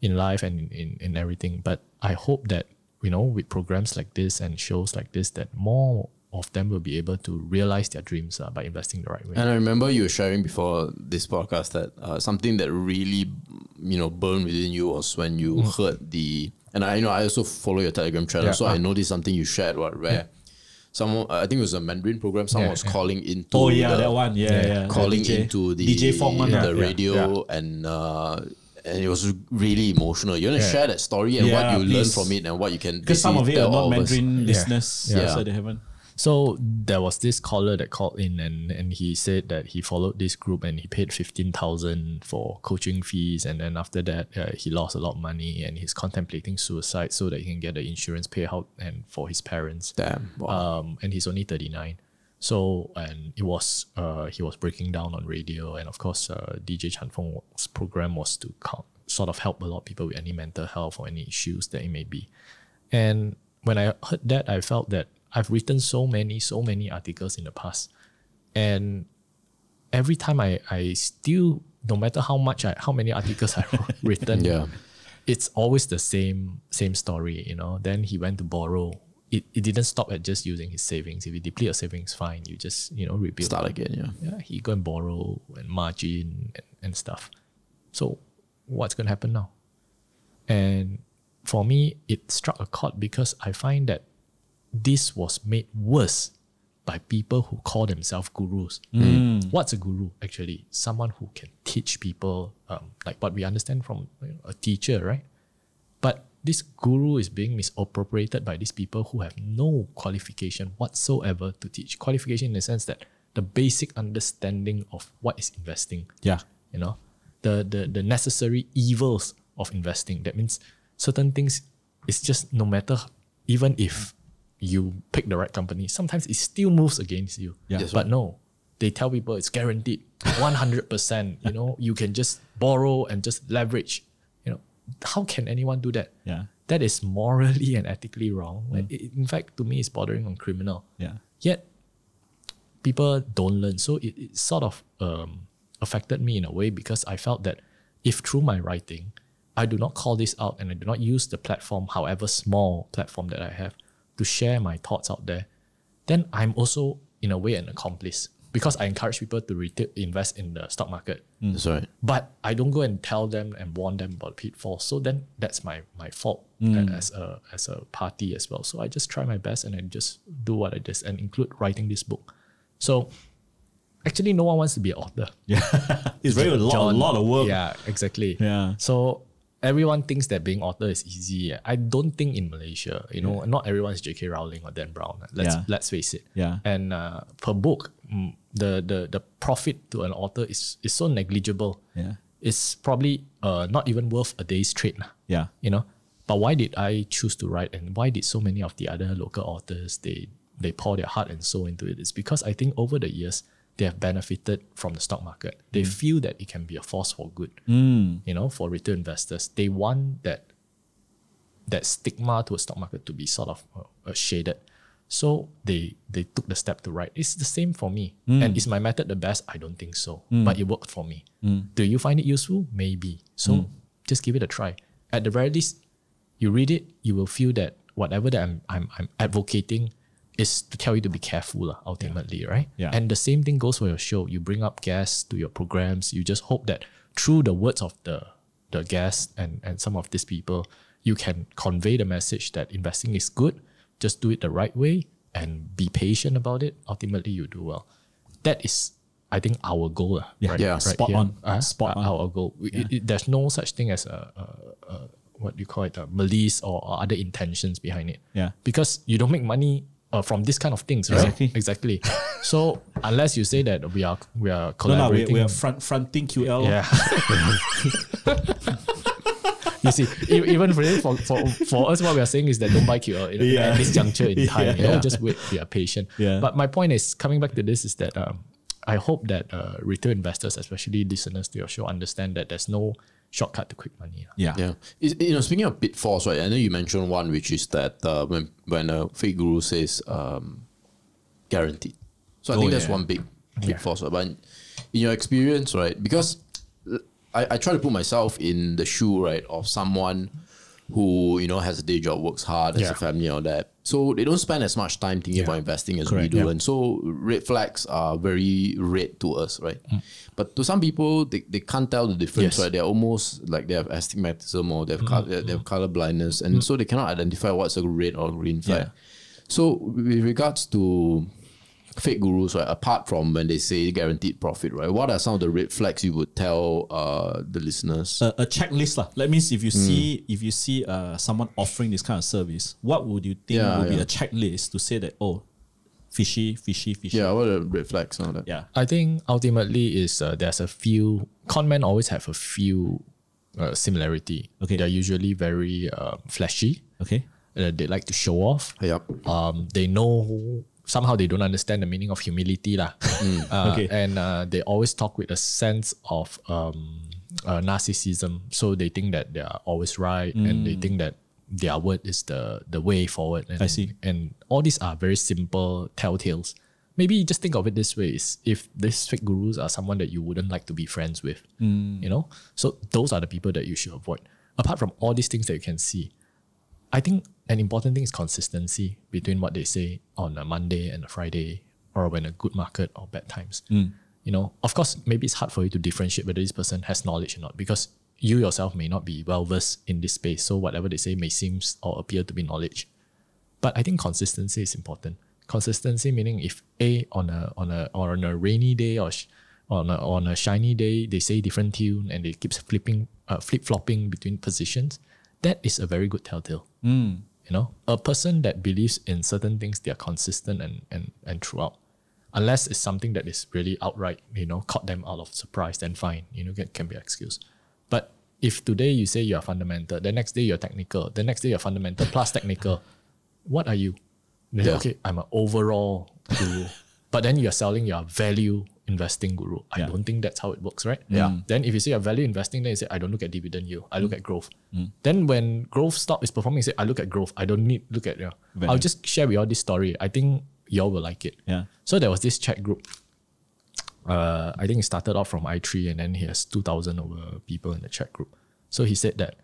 in life and in, in, in everything. But I hope that, you know, with programs like this and shows like this, that more of them will be able to realize their dreams uh, by investing the right way. And I remember you were sharing before this podcast that uh, something that really, you know, burned within you was when you heard the. And I you know I also follow your Telegram channel, Yeah. so I noticed something you shared. What where someone I think it was a Mandarin program. Someone Yeah, was yeah. calling into. Oh yeah, the- that one. Yeah, yeah. The calling DJ into the DJ Fong one. the. Yeah, radio yeah. and uh, and it was really emotional. You want to share that story and Yeah, what you learned please. from it and what you can Because some of it are not of us. Mandarin Yeah. listeners, Yeah. so they haven't. So there was this caller that called in and, and he said that he followed this group and he paid 15,000 for coaching fees. And then after that, uh, he lost a lot of money and he's contemplating suicide so that he can get the insurance payout and for his parents. Damn. Wow. Um, and he's only 39. So, and it was, uh, he was breaking down on radio. And of course, uh, DJ Chan Feng's program was to co- sort of help a lot of people with any mental health or any issues that it may be. And when I heard that, I felt that I've written so many, so many articles in the past. And every time I, I still, no matter how much I, how many articles I've written, Yeah. it's always the same, same story, you know. Then he went to borrow. It, it didn't stop at just using his savings. If you deplete your savings, fine. You just, you know, rebuild. Start again, yeah. Yeah, he go and borrow and margin and, and stuff. So what's gonna happen now? And for me, it struck a chord because I find that this was made worse by people who call themselves gurus. What's a guru actually? Someone who can teach people, um, like what we understand from you know, a teacher, right? But this guru is being misappropriated by these people who have no qualification whatsoever to teach. Qualification in the sense that the basic understanding of what is investing Yeah. you know the the the necessary evils of investing that means certain things it's just no matter even if you pick the right company sometimes it still moves against you Yeah. That's but no they tell people it's guaranteed 100% you know you can just borrow and just leverage you know how can anyone do that Yeah. that is morally and ethically wrong Like, it- in fact to me it's bordering on criminal Yeah. yet people don't learn. So it, it sort of um, affected me in a way because I felt that if through my writing, I do not call this out and I do not use the platform, however small platform that I have, to share my thoughts out there, then I'm also in a way an accomplice because I encourage people to retail, invest in the stock market. That's right. But I don't go and tell them and warn them about pitfalls. So then that's my my fault a- as a as a party as well. So I just try my best and I just do what I did and include writing this book. So actually no one wants to be an author. Yeah. it's very a lot, a lot of work. Yeah, exactly. Yeah. So everyone thinks that being author is easy. I don't think in Malaysia, you know, not everyone is J.K. Rowling or Dan Brown. Let's Yeah. let's face it. Yeah. And uh, per book, mm, the the the profit to an author is is so negligible. Yeah. It's probably uh, not even worth a day's trade. Yeah. You know. But why did I choose to write and why did so many of the other local authors they they pour their heart and soul into it? It's because I think over the years they have benefited from the stock market. They feel that it can be a force for good Mm. you know, for retail investors. They want that that stigma to a stock market to be sort of uh, shaded. So they they took the step to write. It's the same for me. Mm. And is my method the best? I don't think so. Mm. But it worked for me. Mm. Do you find it useful? Maybe. So just give it a try. At the very least, you read it, you will feel that whatever that I'm I'm, I'm advocating is to tell you to be careful ultimately, right? Yeah. And the same thing goes for your show. You bring up guests to your programs. You just hope that through the words of the the guests and, and some of these people, you can convey the message that investing is good. Just do it the right way and be patient about it. Ultimately, you do well. That is, I think, our goal. lah, Yeah. right, Yeah. right Spot here. on. Uh, Spot uh, on. Our goal. We- it- it- there's no such thing as a, a, a what do you call it, a malice or, or other intentions behind it. Yeah. Because you don't make money uh, from this kind of things, right? Exactly. Exactly. so unless you say that we are we are No, no, we, collaborating, we are front, fronting QL. yeah. you see, even for, for for for us, what we are saying is that don't buy QL you know, Yeah. at this juncture in time. You know, Yeah. just wait, be patient. Yeah. But my point is coming back to this is that um, I hope that uh, retail investors, especially listeners to your show, understand that there's no shortcut to quick money. lah. Yeah. Yeah. Is- you know, speaking of pitfalls, right? I know you mentioned one, which is that uh, when when a fake guru says um, guaranteed. So I Oh, think that's yeah. one big pitfall. So, but in your experience, right? Because I, I try to put myself in the shoe, right, of someone who you know has a day job, works hard, has Yeah. a family, all that. So they don't spend as much time thinking about investing as we do, yeah. and so red flags are very red to us, right? Mm. But to some people, they, they can't tell the difference, Yes. right? They're almost like they have astigmatism or they have mm. col- they have mm. color blindness, and so they cannot identify what's a red or green flag. Yeah. So with regards to fake gurus, right? Apart from when they say guaranteed profit, right? What are some of the red flags you would tell uh, the listeners? a, a checklist lah. That means if you Hmm. see if you see uh, someone offering this kind of service, what would you think Yeah, would be yeah. a checklist to say that oh, fishy, fishy, fishy? yeah, what are the red flags? and all that? yeah. I think ultimately is uh, there's a few con men always have a few uh, similarity. Okay. they're usually very uh, flashy. Okay. Uh, they like to show off. Yep. Um, they know somehow they don't understand the meaning of humility lah. Uh, Okay. And uh, they always talk with a sense of um, uh, narcissism. So they think that they are always right, and they think that their word is the the way forward. And, I see. And all these are very simple telltales. Maybe just think of it this way: is if these fake gurus are someone that you wouldn't like to be friends with, you know. So those are the people that you should avoid. Apart from all these things that you can see, I think an important thing is consistency between what they say on a Monday and a Friday, or when a good market or bad times. You know, of course, maybe it's hard for you to differentiate whether this person has knowledge or not because you yourself may not be well versed in this space. So whatever they say may seem or appear to be knowledge. But I think consistency is important. Consistency meaning if a on a on a or on a rainy day or sh- on a, on a shiny day they say different tune and they keep flipping uh, flip flopping between positions, that is a very good telltale. You know, a person that believes in certain things they are consistent and and and throughout. Unless it's something that is really outright, you know, caught them out of surprise, then fine, you know, can, can be excuse. But if today you say you're fundamental, the next day you're technical, the next day you're fundamental plus technical, what are you? Say, Yeah. Okay, I'm an overall guru. but then you're selling your value investing guru. I Yeah. don't think that's how it works, right? Yeah. Mm. Then if you say you're value investing, then you say, I don't look at dividend yield. I look mm. at growth. Mm. Then when growth stock is performing, you say, I look at growth. I don't need look at you know. Value. I'll just share with you all this story. I think y'all will like it. Yeah. So there was this chat group. Uh, I think it started off from i3 and then he has 2,000 over people in the chat group. So he said that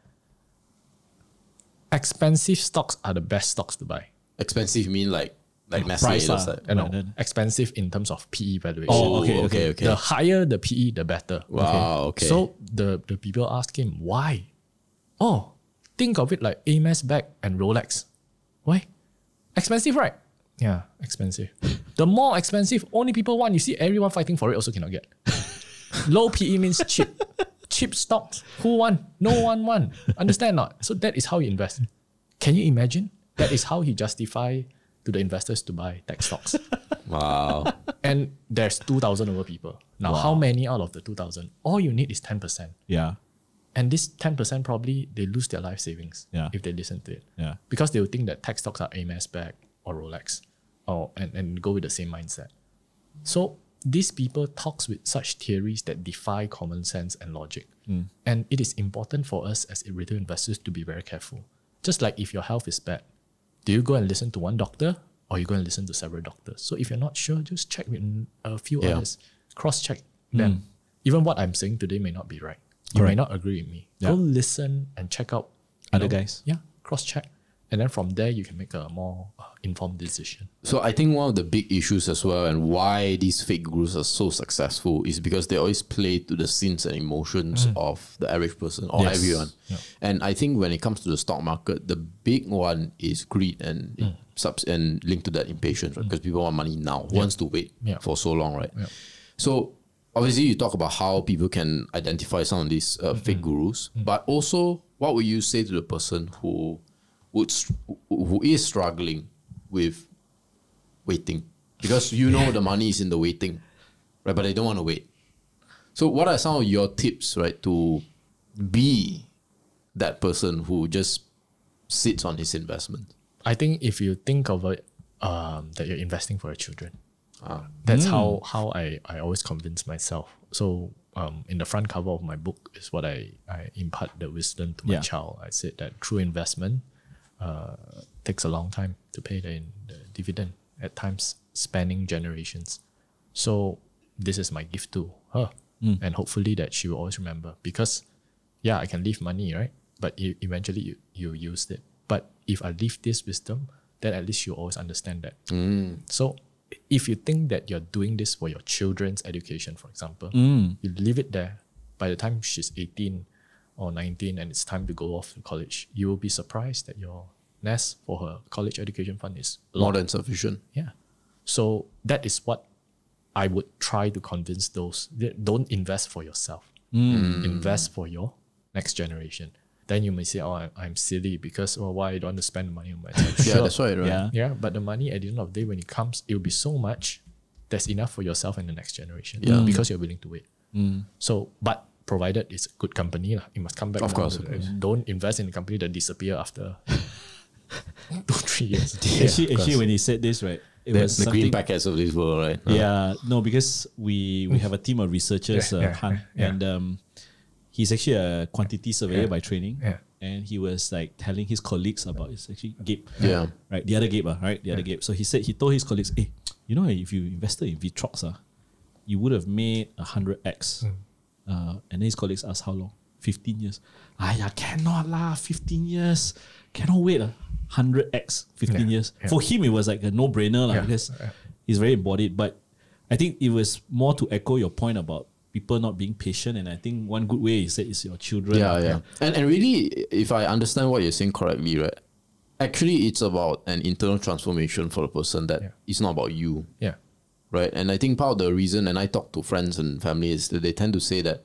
expensive stocks are the best stocks to buy. Expensive mean like like Nestle. price those like- You know, Right, expensive in terms of PE valuation. Oh, okay, Ooh, okay. okay. The higher the PE, the better. Wow, okay. So the, the people ask him, why? Oh, think of it like Hermès bag and Rolex. Why? Expensive, right? Yeah, expensive. the more expensive, only people want. You see, everyone fighting for it also cannot get. Low PE means cheap. cheap stocks. Who won? No one won. Understand not? So that is how you invest. Can you imagine? That is how he justify to the investors to buy tech stocks. Wow. and there's 2,000 over people. Now, how many out of the 2,000? All you need is 10%. Yeah. And this 10% probably they lose their life savings Yeah. if they listen to it. Yeah. Because they will think that tech stocks are Hermès back or Rolex or and, and go with the same mindset. So these people talks with such theories that defy common sense and logic. Mm. And it is important for us as retail investors to be very careful. Just like if your health is bad, do you go and listen to one doctor or you go and listen to several doctors? So if you're not sure, just check with a few Yeah. others. Cross check them. Hmm. Even what I'm saying today may not be right. You may not agree with me. Yeah. Go listen and check out Other guys. Yeah, cross check. And then from there, you can make a more uh, informed decision. So I think one of the big issues as well, and why these fake gurus are so successful, is because they always play to the sins and emotions of the average person or Yes. everyone. And I think when it comes to the stock market, the big one is greed and subs and linked to that impatience, right? Because people want money now, Who wants to wait Yeah. for so long, right? So obviously, you talk about how people can identify some of these uh, fake gurus, but also, what would you say to the person who would who is struggling with waiting because you know the money is in the waiting, right? But they don't want to wait. So, what are some of your tips, right, to be that person who just sits on his investment? I think if you think of it, um, that you're investing for your children, Ah. that's how how I, I always convince myself. So um, in the front cover of my book is what I, I impart the wisdom to my Yeah. child. I said that true investment uh, takes a long time to pay the, the dividend, at times spanning generations. So this is my gift to her. Hmm. And hopefully that she will always remember because yeah, I can leave money, right? But e- eventually you, you used it. But if I leave this wisdom, then at least you always understand that. Hmm. So if you think that you're doing this for your children's education, for example, hmm. you leave it there. By the time she's 18 or 19 and it's time to go off to college, you will be surprised that your nest for her college education fund is More than sufficient. yeah. So that is what I would try to convince those. Don't invest for yourself. Hmm. Invest for your next generation. Then you may say, "Oh, I- I'm silly because well, why I don't want to spend money on myself." Yeah, that's right, right? Yeah. Yeah, but the money at the end of the day, when it comes, it will be so much that's enough for yourself and the next generation. Yeah. Hmm. Because you're willing to wait. Hmm. So, but provided it's a good company, lah, it must come back. Of course, of course. Don't invest in a company that disappear after two, three years. actually, actually, when he said this, right, it The, was the Green Packets of this world, right? Yeah, no, because we we have a team of researchers, Yeah, uh, yeah, Han, yeah. and um, he's actually a quantity surveyor by training. Yeah. And he was like telling his colleagues about it's actually Gabe. Yeah. Right, the other Gabe, uh, right? The other Gabe. So he said he told his colleagues, hey, you know, if you invested in ViTrox, uh, you would have made a hundred X. Uh, and then his colleagues asked how long? 15 years. Yeah, cannot lah, 15 years. Cannot wait. Uh. 100x, 15 Yeah, years. yeah. For him, it was like a no brainer lah Yeah, because yeah. he's very embodied. But I think it was more to echo your point about people not being patient. And I think one good way you said is your children. Yeah, yeah. And and really, if I understand what you're saying correctly, right? Actually, it's about an internal transformation for a person that Yeah. it's not about you, Yeah. Right? And I think part of the reason, and I talk to friends and family, is that they tend to say that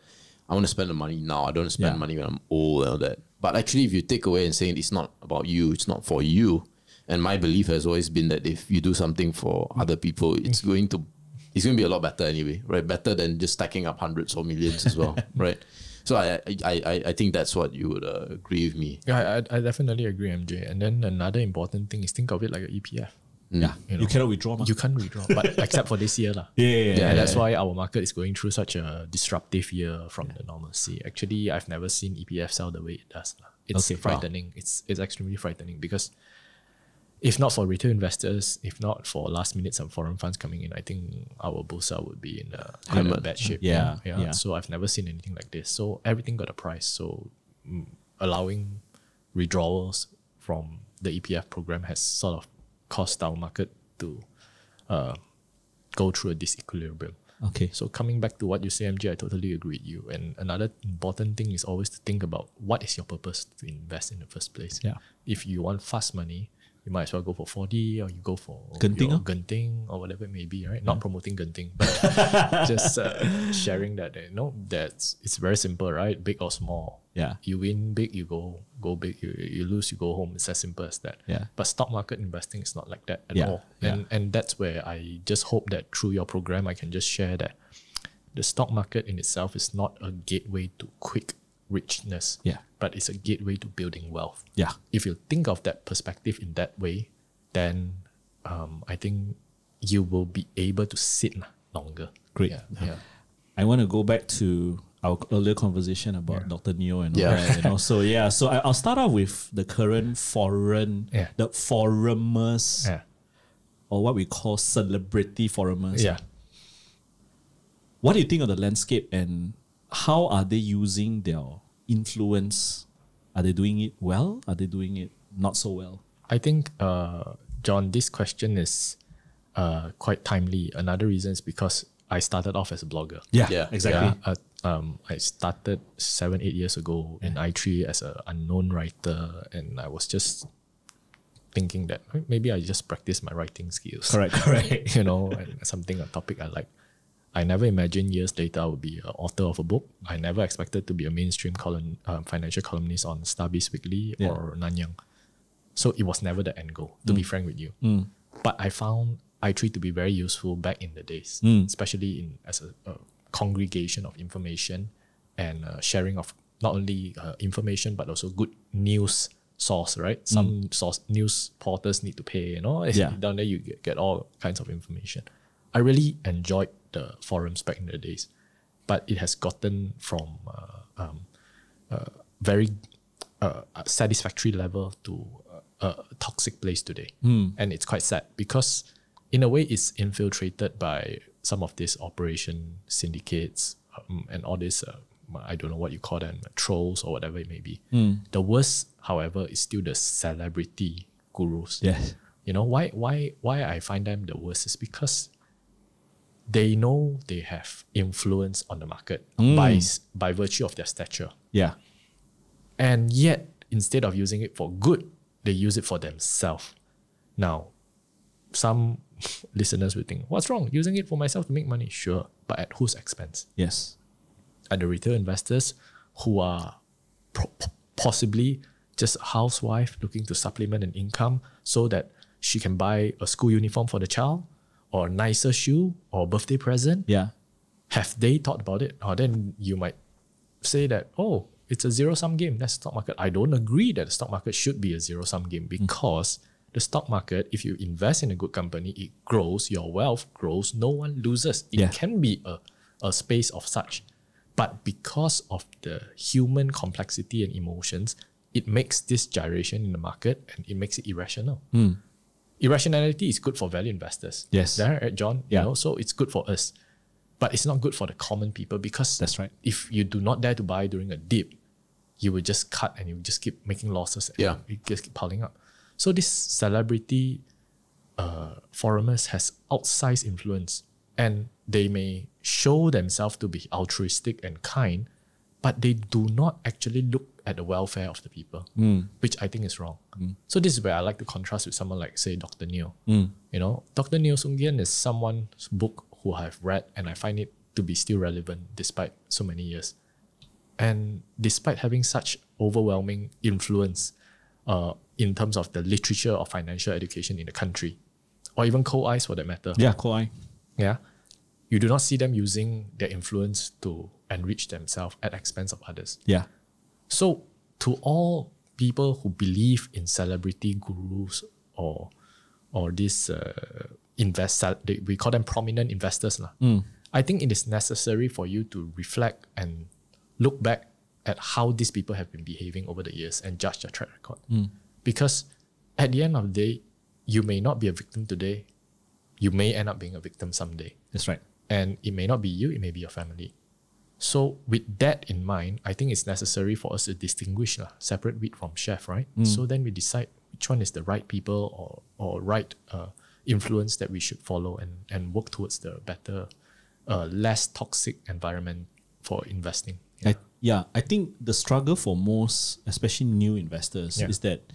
I want to spend the money now. I don't want to spend Yeah. money when I'm old and all that. But actually, if you take away and saying it's not about you, it's not for you. And my belief has always been that if you do something for other people, it's going to it's going to be a lot better anyway, right? Better than just stacking up hundreds or millions as well, right? So I I, I I think that's what you would uh, agree with me. Yeah, I, I definitely agree, MJ. And then another important thing is think of it like an EPF. Yeah. You You, cannot withdraw. ma. You can't withdraw, but except for this year. lah. yeah, yeah, yeah. Yeah, Yeah, that's yeah. why our market is going through such a disruptive year from the normalcy. Actually, I've never seen EPF sell the way it does. lah. It's Okay, wow. frightening. It's it's extremely frightening because if not for retail investors, if not for last minute some foreign funds coming in, I think our Bursa would be in a, quite a bad shape. Yeah, yeah, yeah. So I've never seen anything like this. So everything got a price. So mm, allowing withdrawals from the EPF program has sort of caused our market to uh, go through a disequilibrium. Okay. So coming back to what you say, MJ, I totally agree with you. And another important thing is always to think about what is your purpose to invest in the first place. Yeah. If you want fast money, you might as well go for 4D or you go for Genting, your ah? Genting or whatever it may be, right? Not promoting Genting, but just uh, sharing that, you know, that's, it's very simple, right? Big or small. Yeah. You win big, you go go big. You, you lose, you go home. It's as simple as that. Yeah. But stock market investing is not like that at Yeah, all. yeah. And and that's where I just hope that through your program I can just share that the stock market in itself is not a gateway to quick richness. Yeah. But it's a gateway to building wealth. Yeah. If you think of that perspective in that way, then um, I think you will be able to sit longer. Great. Yeah. yeah. I want to go back to our earlier conversation about Dr. Neoh and all Yeah. that. Also, yeah. So I, I'll start off with the current foreign, Yeah. the forumers, Yeah. or what we call celebrity forumers. Yeah. What do you think of the landscape and how are they using their influence? Are they doing it well? Are they doing it not so well? I think, uh, John, this question is uh, quite timely. Another reason is because I started off as a blogger. Yeah, exactly. Yeah, uh, um, I started seven, eight years ago in i3 as an unknown writer, and I was just thinking that "Eh, maybe I just practice my writing skills. Correct, correct. you know, and something, a topic I like. I never imagined years later I would be an author of a book. I never expected to be a mainstream column, um, financial columnist on StarBiz Weekly Yeah. or Nanyang. So it was never the end goal, to be frank with you. Mm. But I found i3 to be very useful back in the days, Mm. especially in as a, a congregation of information and uh, sharing of not only uh, information but also good news source. Right, some source news portals need to pay. You know, Mm. Yeah. down there you get, get all kinds of information. I really enjoyed the forums back in the days, but it has gotten from uh, um, uh, very uh, satisfactory level to uh, a toxic place today. And it's quite sad because, in a way, it's infiltrated by some of these operation syndicates um, and all this. Uh, I don't know what you call them, trolls or whatever it may be. The worst, however, is still the celebrity gurus. Yes. You know why? Why? Why I find them the worst is because they know they have influence on the market mm. by by virtue of their stature. Yeah. And yet, instead of using it for good, they use it for themselves. Now, some listeners will think, what's wrong? Using it for myself to make money? Sure. But at whose expense? Yes. At the retail investors who are pro- possibly just a housewife looking to supplement an income so that she can buy a school uniform for the child or nicer shoe or birthday present Yeah. have they thought about it? Or then you might say that, oh, it's a zero sum game. That's stock market. I don't agree that the stock market should be a zero sum game mm. because the stock market, if you invest in a good company, it grows, your wealth grows, no one loses. It Yeah. can be a, a space of such. But because of the human complexity and emotions, it makes this gyration in the market and it makes it irrational. Hmm. Irrationality is good for value investors. Yes. Right, John? Yeah. You know, so it's good for us but it's not good for the common people because That's right. If you do not dare to buy during a dip, you will just cut and you will just keep making losses. and Yeah. it just keep piling up. So this celebrity uh, forumers has outsized influence, and they may show themselves to be altruistic and kind, but they do not actually look at the welfare of the people, hmm. which I think is wrong. Hmm. So this is where I like to contrast with someone like, say, Dr. Neoh. Hmm. You know, Dr. Neoh Soon Kean is someone's book who I've read, and I find it to be still relevant despite so many years. And despite having such overwhelming influence uh, in terms of the literature of financial education in the country, or even Cold Eyes for that matter, Yeah, Koi. yeah, you do not see them using their influence to enrich themselves at expense of others. Yeah. So, to all people who believe in celebrity gurus or or this uh, invest, we call them prominent investors, lah. I think it is necessary for you to reflect and look back at how these people have been behaving over the years and judge their track record. Because at the end of the day, you may not be a victim today. You may end up being a victim someday That's right. And it may not be you, it may be your family. So with that in mind, I think it's necessary for us to distinguish lah, separate wheat from chef, right? So then we decide which one is the right people or or right uh, influence that we should follow and and work towards the better, uh, less toxic environment for investing. I, yeah, I think the struggle for most, especially new investors, Yeah. is that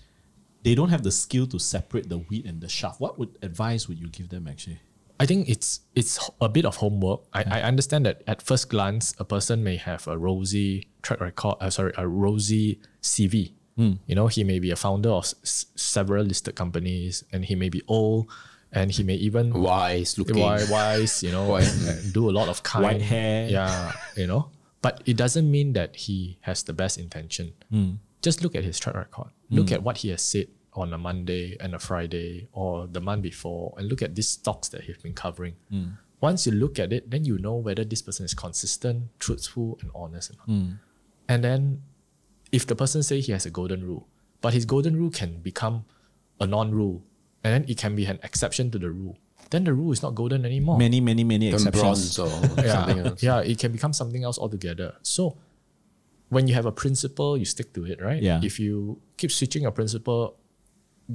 they don't have the skill to separate the wheat and the chaff. What would advice would you give them actually? I think it's it's a bit of homework. I, I understand that at first glance, a person may have a rosy track record. Uh, sorry, a rosy CV. Hmm. You know, he may be a founder of s- several listed companies, and he may be old, and he may even Wise looking. wi- wise, you know, and do a lot of kind White hair. Yeah, you know, but it doesn't mean that he has the best intention. Hmm. Just look at his track record. Hmm. Look at what he has said on a Monday and a Friday or the month before, and look at these stocks that he's been covering. Mm. Once you look at it, then you know whether this person is consistent, truthful, and honest or not. Mm. And then if the person say he has a golden rule, but his golden rule can become a non-rule, and then it can be an exception to the rule, then the rule is not golden anymore. Many, many, many And exceptions. or yeah, something else. yeah, it can become something else altogether. So when you have a principle, you stick to it, right? Yeah. If you keep switching your principle,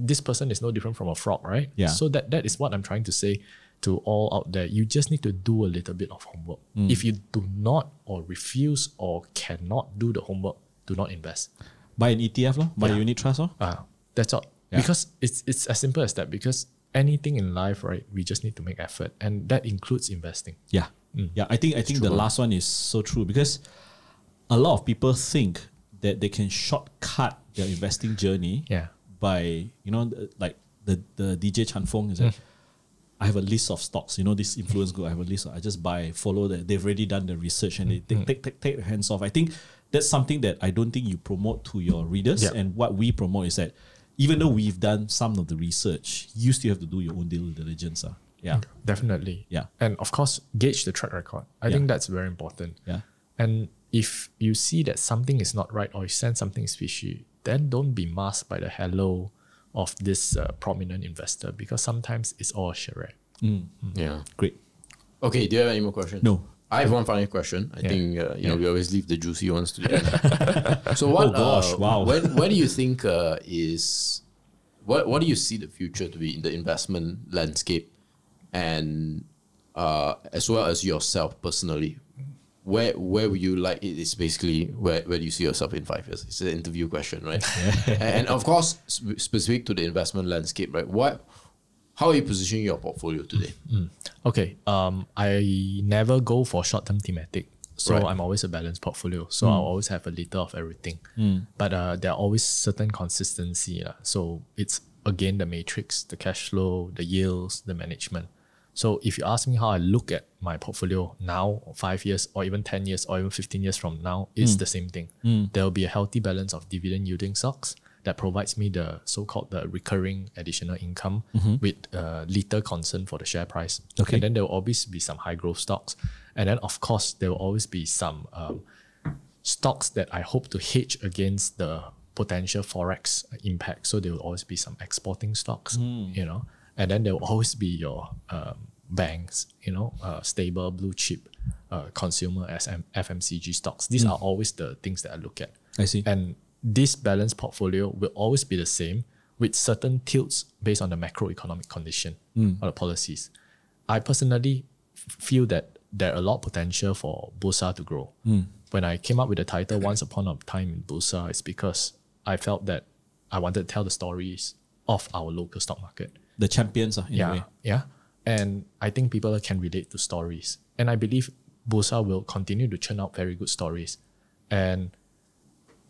this person is no different from a frog, right? Yeah. So that that is what I'm trying to say to all out there. You just need to do a little bit of homework. Mm. If you do not or refuse or cannot do the homework, do not invest. Buy an ETF, lor. buy a unit trust. Ah, that's all. Yeah. Because it's it's as simple as that. Because anything in life, right, we just need to make effort, and that includes investing. Yeah. Yeah, I think I think the last one is so true because a lot of people think that they can shortcut their investing journey Yeah. By, you know, the- like the, the DJ Chan Fong is like, I have a list of stocks, you know, this influence group, I have a list, I just buy, follow that. They've already done the research and they take, take, take, take the hands off. I think that's something that I don't think you promote to your readers. Yeah. And what we promote is that even though we've done some of the research, you still have to do your own due diligence. Uh. Yeah. Definitely. Yeah. And of course, gauge the track record. I Yeah. think that's very important. Yeah. And if you see that something is not right or you sense something is fishy, then don't be masked by the hello of this uh, prominent investor because sometimes it's all a charade. Yeah. Great. Okay, do you have any more questions? No. I have one final question. I Yeah. think uh, you know we always leave the juicy ones to the end. so what? Oh gosh, uh, wow. Where, where do you think uh, is what? What do you see the future to be in the investment landscape, and uh, as well as yourself personally? Where where would you like it is basically where, where do you see yourself in five years? It's an interview question, right? and, of course, sp- specific to the investment landscape, right? What How are you positioning your portfolio today? Okay. Um, I never go for short term thematic. So Right. I'm always a balanced portfolio. So I'll always have a little of everything. But uh, there are always certain consistency. lah. So it's again the matrix, the cash flow, the yields, the management. So if you ask me how I look at my portfolio now, five years, or even 10 years, or even 15 years from now, it's the same thing. There will be a healthy balance of dividend yielding stocks that provides me the so-called the recurring additional income with uh, little concern for the share price. Okay. And then there will always be some high growth stocks. And then of course there will always be some um, stocks that I hope to hedge against the potential forex impact. So there will always be some exporting stocks, you know, and then there will always be your um, banks, you know, uh, stable blue chip, uh, consumer SM, FMCG stocks. These are always the things that I look at. I see. And this balanced portfolio will always be the same with certain tilts based on the macroeconomic condition or the policies. I personally feel that there are a lot of potential for Bursa to grow. When I came up with the title Once Upon a Time in Bursa, it's because I felt that I wanted to tell the stories of our local stock market. The champions, uh, Yeah, yeah. And I think people can relate to stories. And I believe Bursa will continue to churn out very good stories. And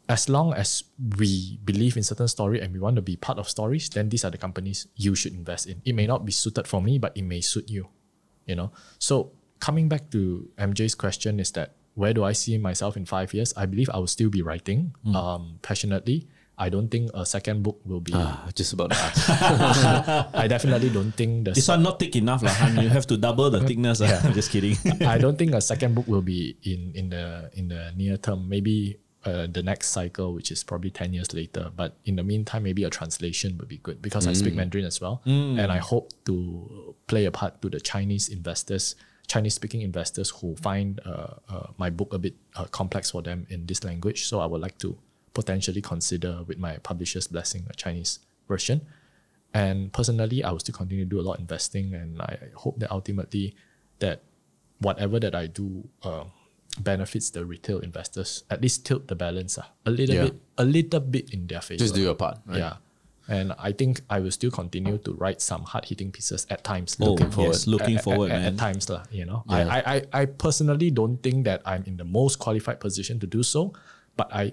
as long as we believe in certain story and we want to be part of stories, then these are the companies you should invest in. It may not be suited for me, but it may suit you. You know. So coming back to MJ's question is that where do I see myself in five years? I believe I will still be writing um, passionately. I don't think a second book will be. Ah, just about to ask. I definitely don't think the This one not thick enough, lah. You have to double the thickness. ah. I'm just kidding. I don't think a second book will be in in the in the near term. Maybe uh, the next cycle, which is probably ten years later. But in the meantime, maybe a translation would be good because I speak Mandarin as well, and I hope to play a part to the Chinese investors, Chinese speaking investors who find uh, uh, my book a bit uh, complex for them in this language. So I would like to potentially consider, with my publisher's blessing, a Chinese version. And personally, I will still continue to do a lot of investing, and I hope that ultimately that whatever that I do uh, benefits the retail investors. At least tilt the balance uh, a little Yeah. bit, a little bit in their favor. just do your part. Right? Yeah. And I think I will still continue to write some hard hitting pieces at times. Oh, Looking yes, looking at, forward, at, at, man. at times. You know, Yeah. I, I, I personally don't think that I'm in the most qualified position to do so, but I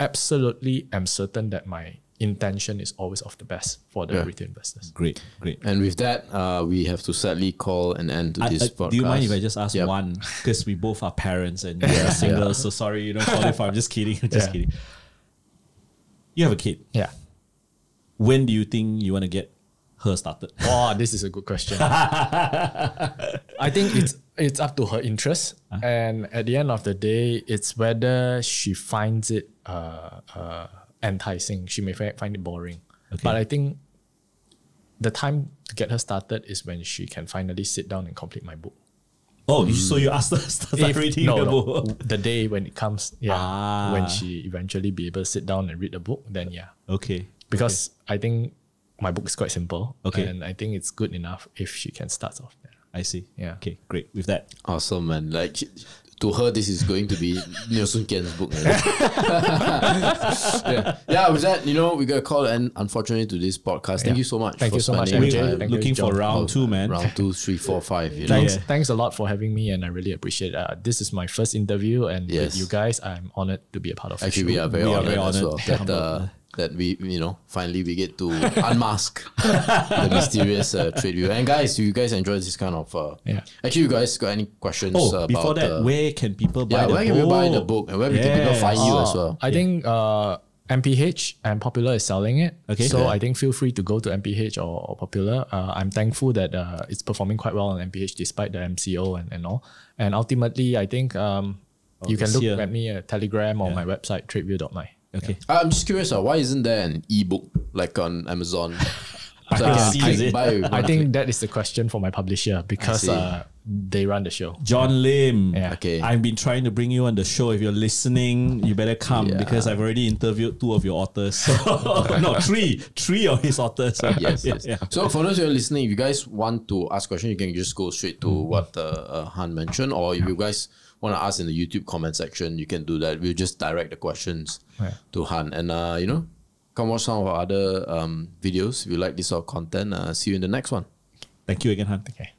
absolutely am certain that my intention is always of the best for the Yeah. retail investors. great, great. And with that, uh, we have to sadly call an end to I- this I- podcast. do you mind if I just ask Yep. one? Because we both are parents and you're single, so sorry you don't qualify. I'm just kidding. I'm just Yeah. kidding. You have a kid. Yeah. When do you think you want to get her started? Oh, this is a good question. I think it's it's up to her interest, Uh-huh. and at the end of the day, it's whether she finds it uh, uh, enticing. She may fi- find it boring, but I think the time to get her started is when she can finally sit down and complete my book. Oh, you so you asked her to start If- reading no, the no, book. the day when it comes, yeah, Ah. when she eventually be able to sit down and read the book, then yeah, Okay. because I think my book is quite simple, Okay. and I think it's good enough if she can start off there. I see. Yeah. Okay, great. With that, Awesome, man. Like she- to her, this is going to be Neoh Kian's book. yeah. yeah, with that, you know, we got a call and unfortunately to this podcast. Thank Yeah. you so much. Thank you so much, time. Looking for round two, man. Round two, three, four, five. You know? Thanks, Yeah. thanks a lot for having me, and I really appreciate. Uh, this is my first interview, and Yes. with you guys, I'm honored to be a part of. Actually, we are very We are honored, very as honored. well that uh, that we you know finally we get to unmask the mysterious uh, Tradeview. And guys, if you guys enjoy this kind of uh, Yeah. Actually, you guys got any questions? oh, about before that, uh, where can people buy yeah, the where book? can we buy the book and where can people Yeah. find you as well? I think uh, MPH and Popular is selling it. Okay. So Okay. I think feel free to go to MPH or, or Popular. Uh, I'm thankful that uh, it's performing quite well on MPH despite the MCO and, and all. And ultimately, I think um, you can look here. at me at Telegram or my website, tradeview.my. Okay. I'm just curious, uh, why isn't there an ebook like on Amazon? So can I see, can it? buy I think that is the question for my publisher because uh, they run the show. John Lim. Yeah. Okay. I've been trying to bring you on the show. If you're listening, you better come Yeah. because I've already interviewed two of your authors. no, three. Three of his authors. yes, yes. yeah. So for those who are listening, if you guys want to ask questions, you can just go straight to Mm-hmm. what uh, uh, Hann mentioned, or if you guys want to ask in the YouTube comment section, you can do that. We'll just direct the questions Yeah. to Hann, and uh, you know, Come watch some of our other um, videos if you like this sort of content. Uh, see you in the next one. Thank you again, Hann. Okay.